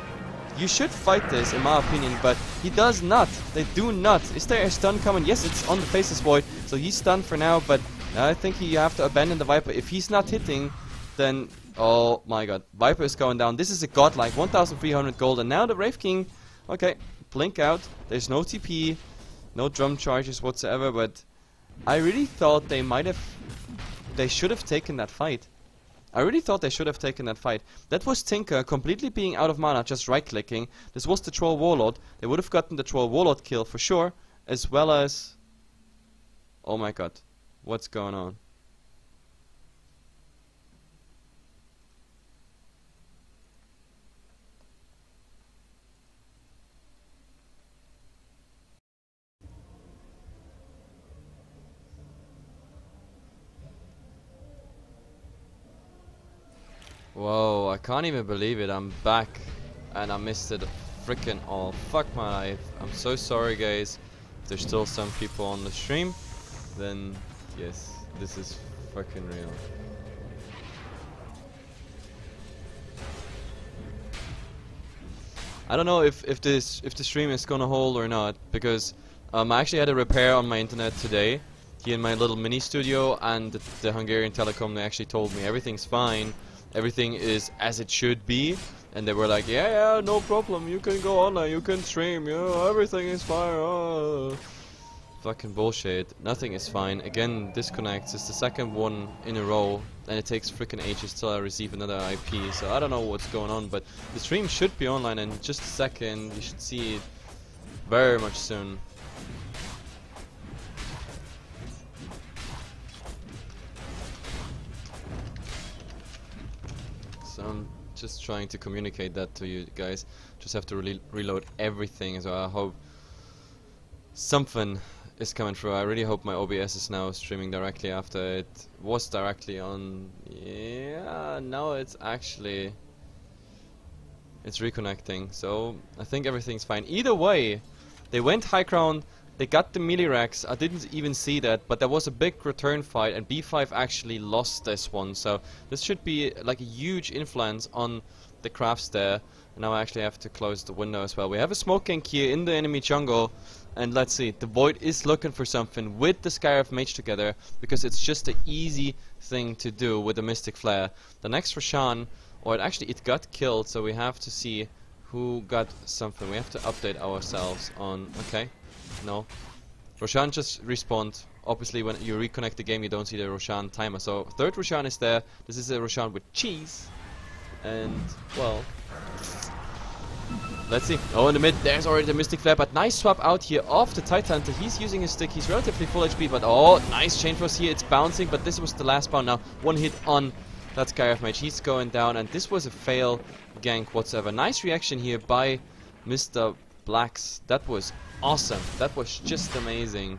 you should fight this, in my opinion, but he does not. They do not. Is there a stun coming? Yes, it's on the Faceless Void, so he's stunned for now, but I think you have to abandon the Viper. If he's not hitting, then Oh my god. Viper is going down. This is a godlike 1300 gold. And now the Wraith King. Okay, blink out. There's no TP. No drum charges whatsoever. But I really thought they might have... They should have taken that fight. I really thought they should have taken that fight. That was Tinker completely being out of mana, just right-clicking. This was the Troll Warlord. They would have gotten the Troll Warlord kill for sure. As well as... Oh my god. What's going on? Whoa, I can't even believe it. I'm back and I missed it freaking all. Fuck my life. I'm so sorry guys. If there's still some people on the stream, then yes, this is fucking real. I don't know if, if this if the stream is gonna hold or not because um, I actually had a repair on my internet today here in my little mini studio and the, the Hungarian Telecom they actually told me everything's fine everything is as it should be. And they were like yeah yeah no problem. You can go online you can stream yeah everything is fine. Oh. fucking bullshit. Nothing is fine. Again disconnects it's the second one in a row and it takes freaking ages till I receive another IP so I don't know what's going on but the stream should be online in just a second. You should see it very much soon So I'm just trying to communicate that to you guys. Just have to re reload everything, so I hope something is coming through. I really hope my OBS is now streaming directly after it was directly on. Yeah, now it's actually it's reconnecting. So I think everything's fine. Either way, they went high ground they got the Milirex, I didn't even see that, but there was a big return fight and B5 actually lost this one, so this should be like a huge influence on the crafts there. Now I actually have to close the window as well. We have a smoke gank here in the enemy jungle, and let's see, the Void is looking for something with the Skywrath Mage together, because it's just an easy thing to do with the Mystic Flare. The next Roshan, or it actually it got killed, so we have to see who got something. We have to update ourselves on, okay, no. Roshan just respawned. Obviously, when you reconnect the game, you don't see the Roshan timer. So, third Roshan is there. This is a Roshan with cheese. And, well... Let's see. Oh, in the mid, there's already the Mystic Flare, but nice swap out here off the Tidehunter. He's using his stick. He's relatively full HP, but oh, nice Chain Frost here. It's bouncing, but this was the last bound now. One hit on that Skywrath Mage. He's going down, and this was a fail gank whatsoever. Nice reaction here by Mr. Blacks. That was awesome. That was just amazing.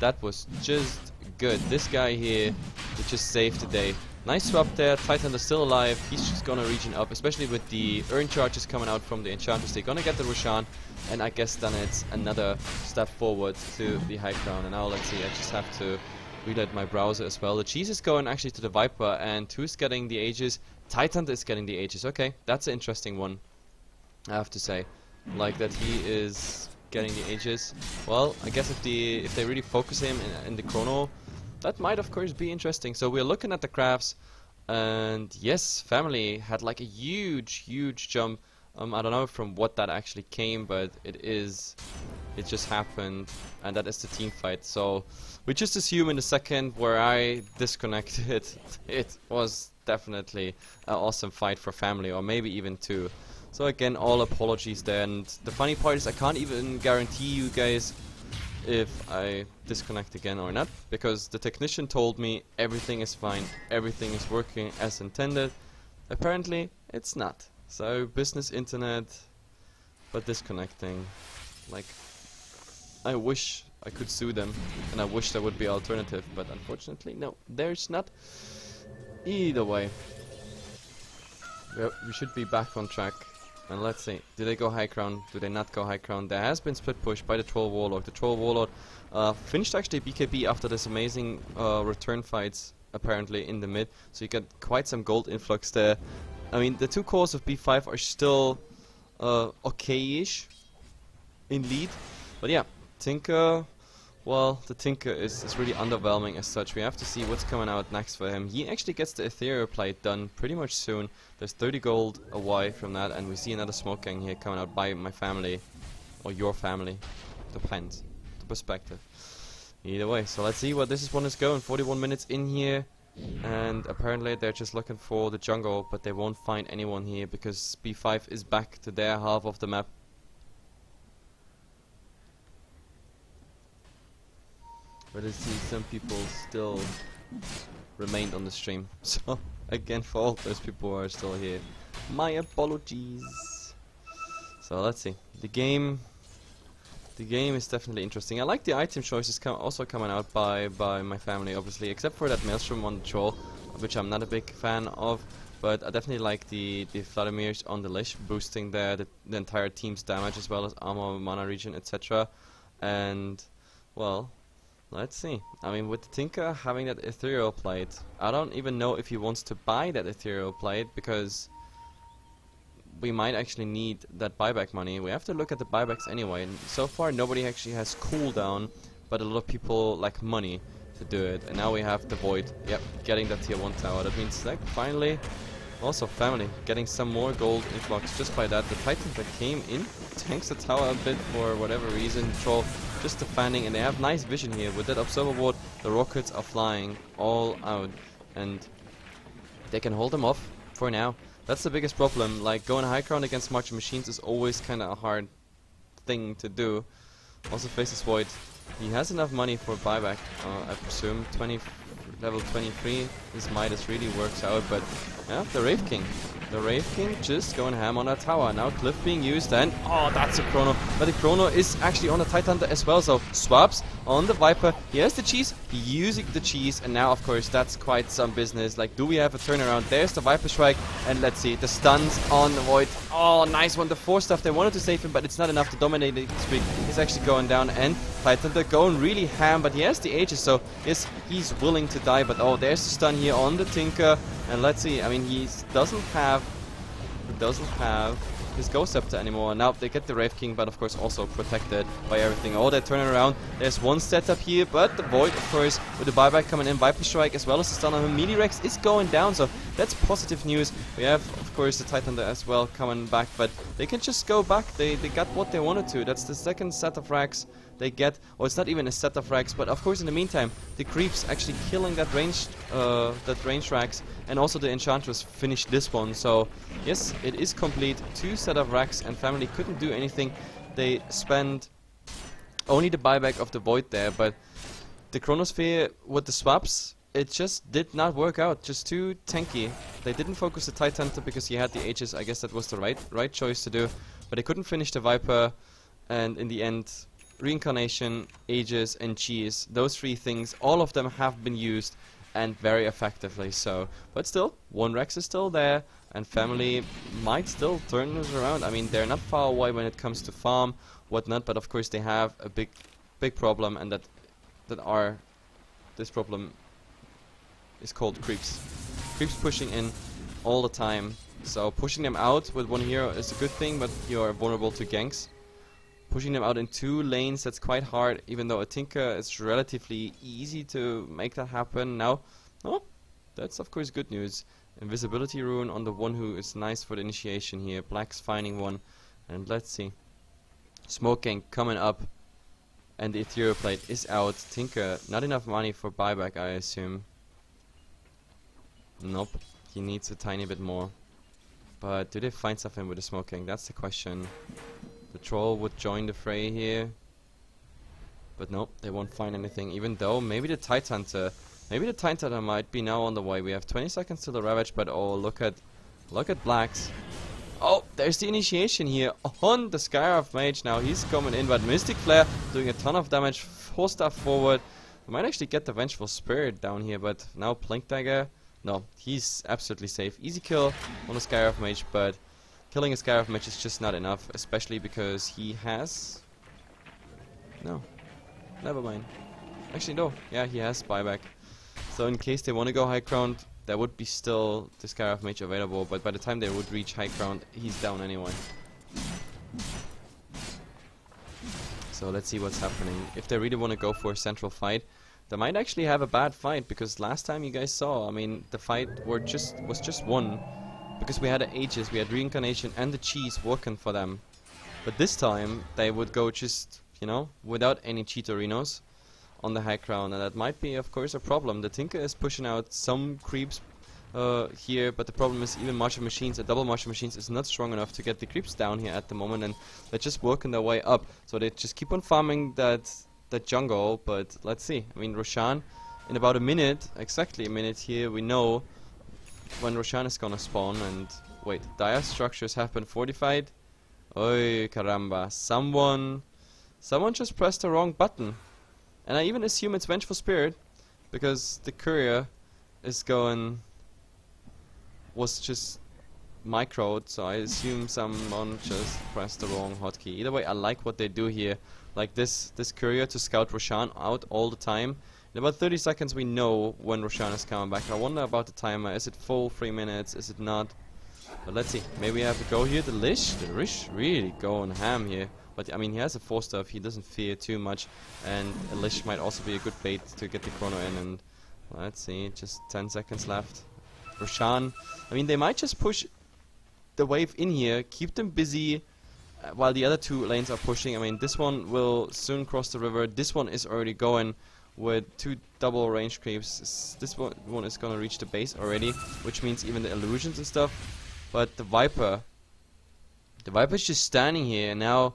That was just good. This guy here, he just saved the day. Nice swap there. Titan is still alive. He's just gonna region up, especially with the urn charges coming out from the Enchantress. They're gonna get the Roshan, and I guess then it's another step forward to the high ground. And now let's see. I just have to reload my browser as well. The cheese is going actually to the Viper, and who's getting the Aegis? Titan is getting the Aegis. Okay, that's an interesting one. I have to say like that he is getting the Aegis. Well, I guess if the if they really focus him in, in the chrono, that might of course be interesting. So we're looking at the crafts, and yes, family had like a huge, huge jump. Um, I don't know from what that actually came, but it is, it just happened, and that is the team fight. So we just assume in the second where I disconnected, *laughs* it was definitely an awesome fight for family, or maybe even two. So again, all apologies there. And the funny part is I can't even guarantee you guys if I disconnect again or not. Because the technician told me everything is fine, everything is working as intended. Apparently, it's not. So, business internet, but disconnecting. Like, I wish I could sue them, and I wish there would be alternative, but unfortunately, no, there's not. Either way, we should be back on track. And let's see, do they go high ground? Do they not go high ground? There has been split push by the Troll Warlord. The Troll Warlord uh, finished actually BKB after this amazing uh, return fights apparently in the mid. So you get quite some gold influx there. I mean, the two cores of B5 are still uh, okay-ish in lead. But yeah, Tinker well, the Tinker is, is really underwhelming as such. We have to see what's coming out next for him. He actually gets the Ethereal Blade done pretty much soon. There's 30 gold away from that, and we see another smoke gank here coming out by my family. Or your family. Depends. The perspective. Either way, so let's see what this one is going. 41 minutes in here. And apparently they're just looking for the jungle, but they won't find anyone here because B5 is back to their half of the map. But I see some people still remained on the stream. *laughs* So, again, for all those people who are still here, my apologies. So, let's see. The game... The game is definitely interesting. I like the item choices com also coming out by, by my family, obviously, except for that Maelstrom on the troll, which I'm not a big fan of. But I definitely like the, the Vladimirs on the Lich, boosting the, the, the entire team's damage as well as armor, mana regen, etc. And, well, let's see. I mean, with Tinker having that Ethereal Blade, I don't even know if he wants to buy that Ethereal Blade because we might actually need that buyback money. We have to look at the buybacks anyway. So far, nobody actually has cooldown, but a lot of people like money to do it. And now we have the Void, yep, getting that tier 1 tower. That means like finally also family, getting some more gold influx just by that. The Titan that came in tanks the tower a bit for whatever reason. Troll just defending and they have nice vision here. With that observer ward, the rockets are flying all out and they can hold them off for now. That's the biggest problem. Like going high ground against marching machines is always kind of a hard thing to do. Also Faceless Void. He has enough money for buyback, uh, I presume. 20 level 23, his Midas really works out, but yeah, the Wraith King. The Wraith King just going ham on a tower. Now Cliff being used and oh that's a chrono. But the chrono is actually on the Titan as well. So swaps on the Viper. He has the cheese, using the cheese, and now of course that's quite some business. Like do we have a turnaround? There's the Viper strike, and let's see the stuns on the Void. Oh nice one. The Force Staff they wanted to save him, but it's not enough to dominate the streak. He's actually going down and Titan they're going really ham, but he has the Aegis, so yes, he's willing to die. But oh there's the stun here on the Tinker. And let's see, I mean, he doesn't have, doesn't have his Ghost Scepter anymore. Now they get the Wraith King, but of course also protected by everything. Oh, they turn around. There's one setup here, but the Void, of course, with the buyback coming in, Viper Strike as well as the stun on him. Melee Rex is going down, so that's positive news. We have, of course, the Titan there as well coming back, but they can just go back. They, they got what they wanted to. That's the second set of racks they get, or it's not even a set of racks, but of course in the meantime, the creeps actually killing that range, uh, that range racks, and also the enchantress finished this one. So yes, it is complete. Two set of racks, and family couldn't do anything. They spend only the buyback of the void there, but the chronosphere with the swaps. It just did not work out, just too tanky. They didn't focus the Titan because he had the Aegis, I guess that was the right right choice to do. But they couldn't finish the Viper, and in the end, reincarnation, Aegis, and cheese. Those three things, all of them have been used and very effectively so. But still, one Rex is still there, and family might still turn this around. I mean, they're not far away when it comes to farm, whatnot, but of course they have a big, big problem, and that, that are, this problem is called creeps. Creeps pushing in all the time. So pushing them out with one hero is a good thing, but you're vulnerable to ganks. Pushing them out in two lanes, that's quite hard, even though a Tinker is relatively easy to make that happen. Now, oh, that's of course good news. Invisibility rune on the one who is nice for the initiation here. Black's finding one, and let's see. Smoking coming up, and the Ethereal Blade is out. Tinker, not enough money for buyback, I assume. Nope, he needs a tiny bit more. But do they find something with the smoking? That's the question. The troll would join the fray here. But nope, they won't find anything. Even though maybe the Tidehunter, maybe the Tidehunter might be now on the way. We have 20 seconds to the Ravage, but oh, look at, look at Blacks. Oh, there's the initiation here on the Skywrath Mage. Now he's coming in, but Mystic Flare doing a ton of damage. Force Staff forward. We might actually get the Vengeful Spirit down here, but now Blink Dagger. No, he's absolutely safe. Easy kill on the Skywrath Mage, but Killing a Skywrath Mage is just not enough, especially because he has... No. Never mind. Actually, no. Yeah, he has buyback. So in case they want to go high ground, there would be still the Skywrath Mage available, but by the time they would reach high ground, he's down anyway. So let's see what's happening. If they really want to go for a central fight, they might actually have a bad fight, because last time you guys saw, I mean, the fight were just was just won because we had Aegis, we had Reincarnation and the cheese working for them. But this time, they would go just, you know, without any Cheetorinos on the high ground, and that might be, of course, a problem. The Tinker is pushing out some creeps uh, here, but the problem is even March of Machines, a double March of Machines is not strong enough to get the creeps down here at the moment, and they're just working their way up. So they just keep on farming that that jungle, but let's see. I mean, Roshan, in about a minute, exactly a minute here, we know when Roshan is gonna spawn and wait, dire structures have been fortified. Oi caramba, someone someone just pressed the wrong button. And I even assume it's Vengeful Spirit because the courier is going was just microed, so I assume someone just pressed the wrong hotkey. Either way, I like what they do here. Like this, this courier to scout Roshan out all the time. In about 30 seconds we know when Roshan is coming back. I wonder about the timer. Is it full 3 minutes? Is it not? But let's see. Maybe we have to go here. The Lich, the Lich really going ham here. But I mean, he has a Force Staff. He doesn't fear too much. And a Lich might also be a good bait to get the chrono in. And let's see, just 10 seconds left. Roshan, I mean, they might just push the wave in here, keep them busy, uh, while the other two lanes are pushing. I mean, this one will soon cross the river. This one is already going with two double range creeps. This one, is gonna reach the base already, which means even the illusions and stuff. But the Viper, the Viper is just standing here. And now,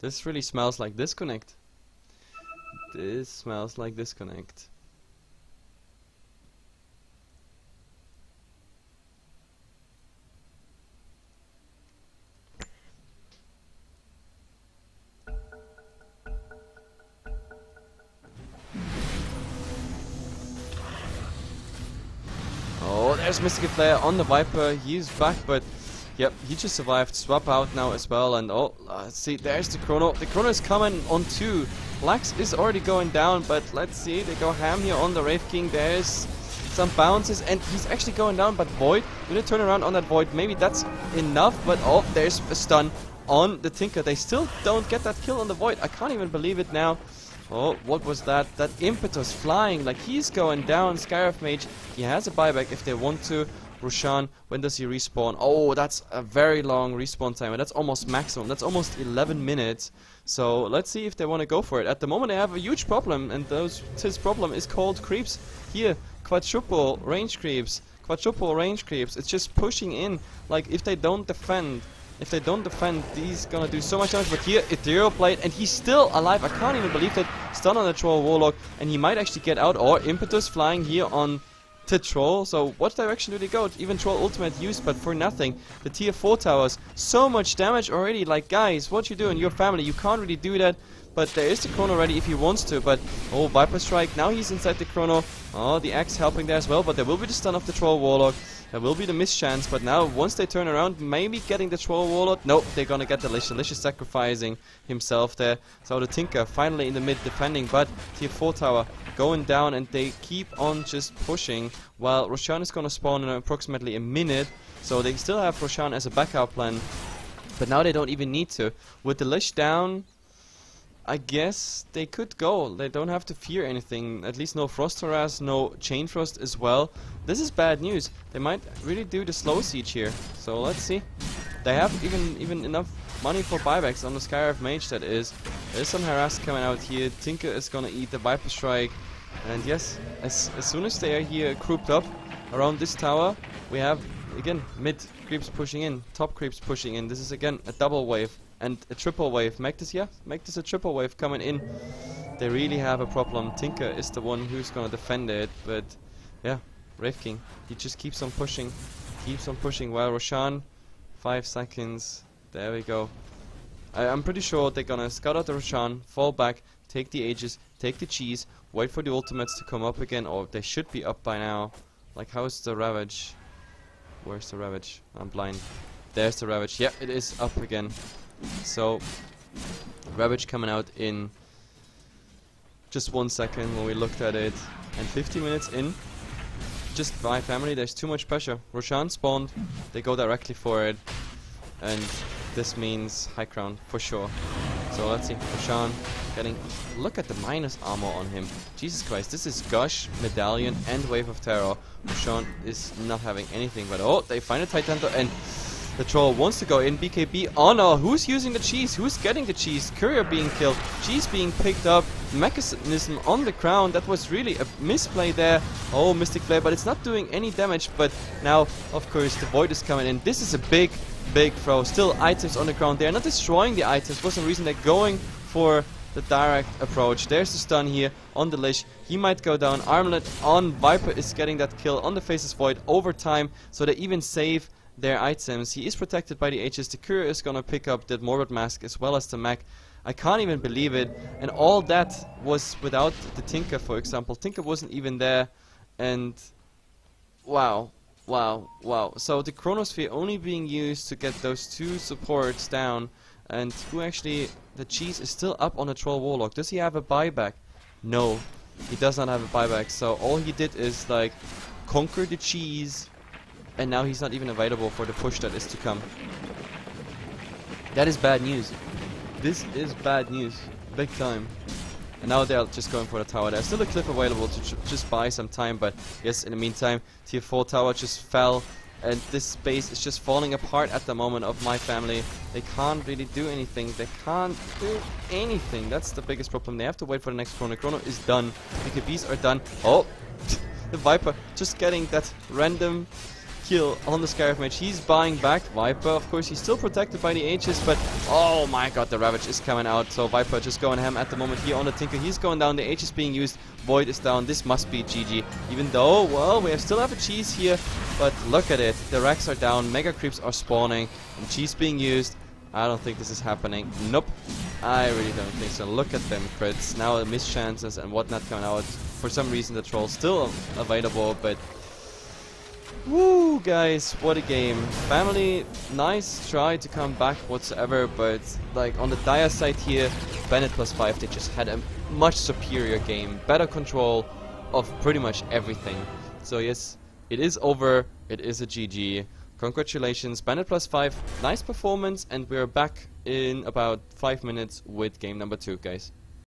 this really smells like disconnect. This smells like disconnect. Mystic Flare on the Viper. He's back, but yep, he just survived. Swap out now as well, and oh, let's see, there's the Chrono. The Chrono is coming on two. Lax is already going down, but let's see, they go ham here on the Wraith King. There's some bounces, and he's actually going down, but Void, gonna turn around on that Void. Maybe that's enough, but oh, there's a stun on the Tinker. They still don't get that kill on the Void. I can't even believe it now. Oh, what was that? That impetus flying, like he's going down. Skywrath Mage, he has a buyback if they want to. Roshan, when does he respawn? Oh, that's a very long respawn time, and that's almost maximum. That's almost 11 minutes. So let's see if they want to go for it. At the moment, they have a huge problem, and those his problem is called creeps. Here, quadruple range creeps, quadruple range creeps. It's just pushing in. Like if they don't defend, if they don't defend, he's gonna do so much damage. But here, Ethereal Blade, and he's still alive. I can't even believe that. Stun on the Troll Warlord, and he might actually get out. Or Impetus flying here on the Troll. So what direction do they go? Even Troll Ultimate used, but for nothing. The tier 4 towers, so much damage already. Like, guys, what you doing? Your family, you can't really do that. But there is the Chrono ready if he wants to. But, oh, Viper Strike, now he's inside the Chrono. Oh, the Axe helping there as well. But there will be the stun of the Troll Warlord. There will be the mischance, but now once they turn around, maybe getting the Troll Warlord. Nope, they're gonna get the Lich is sacrificing himself there. So the Tinker finally in the mid defending, but tier 4 tower going down and they keep on just pushing while Roshan is gonna spawn in approximately a minute. So they still have Roshan as a backup plan, but now they don't even need to. With the Lich down, I guess they could go. They don't have to fear anything. At least no Frost Harass, no Chain Frost as well. This is bad news. They might really do the slow siege here. So let's see. They have even even enough money for buybacks on the Skywrath Mage that is. There's some harass coming out here. Tinker is gonna eat the Viper Strike. And yes, as, as soon as they are here grouped up around this tower, we have again mid creeps pushing in, top creeps pushing in. This is again a double wave and a triple wave. Make this, yeah, make this a triple wave coming in. They really have a problem. Tinker is the one who's gonna defend it, but yeah, Wraith King, he just keeps on pushing, keeps on pushing. While Roshan, five seconds. There we go. I, am pretty sure they're gonna scout out the Roshan, fall back, take the Aegis, take the cheese, wait for the ultimates to come up again, or they should be up by now. Like, how's the Ravage? Where's the Ravage? I'm blind. There's the Ravage. Yeah, it is up again. So, Ravage coming out in just one second when we looked at it. And 50 minutes in, just by family, there's too much pressure. Roshan spawned, they go directly for it. And this means high ground for sure. So let's see, Roshan getting... Look at the minus armor on him. Jesus Christ, this is Gush, Medallion, and Wave of Terror. Roshan is not having anything but... Oh, they find a Titanto and... The troll wants to go in. BKB. Oh no, who's using the cheese? Who's getting the cheese? Courier being killed. Cheese being picked up. Mekansm on the crown. That was really a misplay there. Oh, Mystic Flare, but it's not doing any damage. But now, of course, the Void is coming in. This is a big, big throw. Still items on the ground. They're not destroying the items. For some reason, they're going for the direct approach. There's the stun here on the Lich. He might go down. Armlet on Viper is getting that kill on the Faceless Void over time. So they even save their items. He is protected by the Aegis. The Courier is gonna pick up that Morbid Mask as well as the Mech. I can't even believe it. And all that was without the Tinker, for example. Tinker wasn't even there. And wow. Wow, wow. So the Chronosphere only being used to get those two supports down, and who actually... The cheese is still up on the Troll Warlord. Does he have a buyback? No, he does not have a buyback. So all he did is, like, conquer the cheese, and now he's not even available for the push that is to come. That is bad news. This is bad news. Big time. And now they're just going for the tower. There's still a cliff available to just buy some time, but yes, in the meantime, tier 4 tower just fell. And this base is just falling apart at the moment of my family. They can't really do anything. They can't do anything. That's the biggest problem. They have to wait for the next Chrono. Chrono is done. BKBs are done. Oh! *laughs* the Viper just getting that random kill on the Skywrath Mage. He's buying back Viper. Of course, he's still protected by the Aegis, but oh my god, the Ravage is coming out. So Viper just going ham at the moment here on the Tinker. He's going down. The Aegis being used. Void is down. This must be GG. Even though, well, we have still have a cheese here, but look at it. The racks are down. Mega creeps are spawning, and cheese being used. I don't think this is happening. Nope. I really don't think so. Look at them crits. Now the miss chances and whatnot coming out. For some reason the troll's still available, but Woo, guys, what a game. Family, nice try to come back whatsoever, but like on the dire side here, Bened plus 5, they just had a much superior game. Better control of pretty much everything. So yes, it is over, it is a GG. Congratulations, Bened plus 5, nice performance, and we're back in about 5 minutes with game number 2, guys.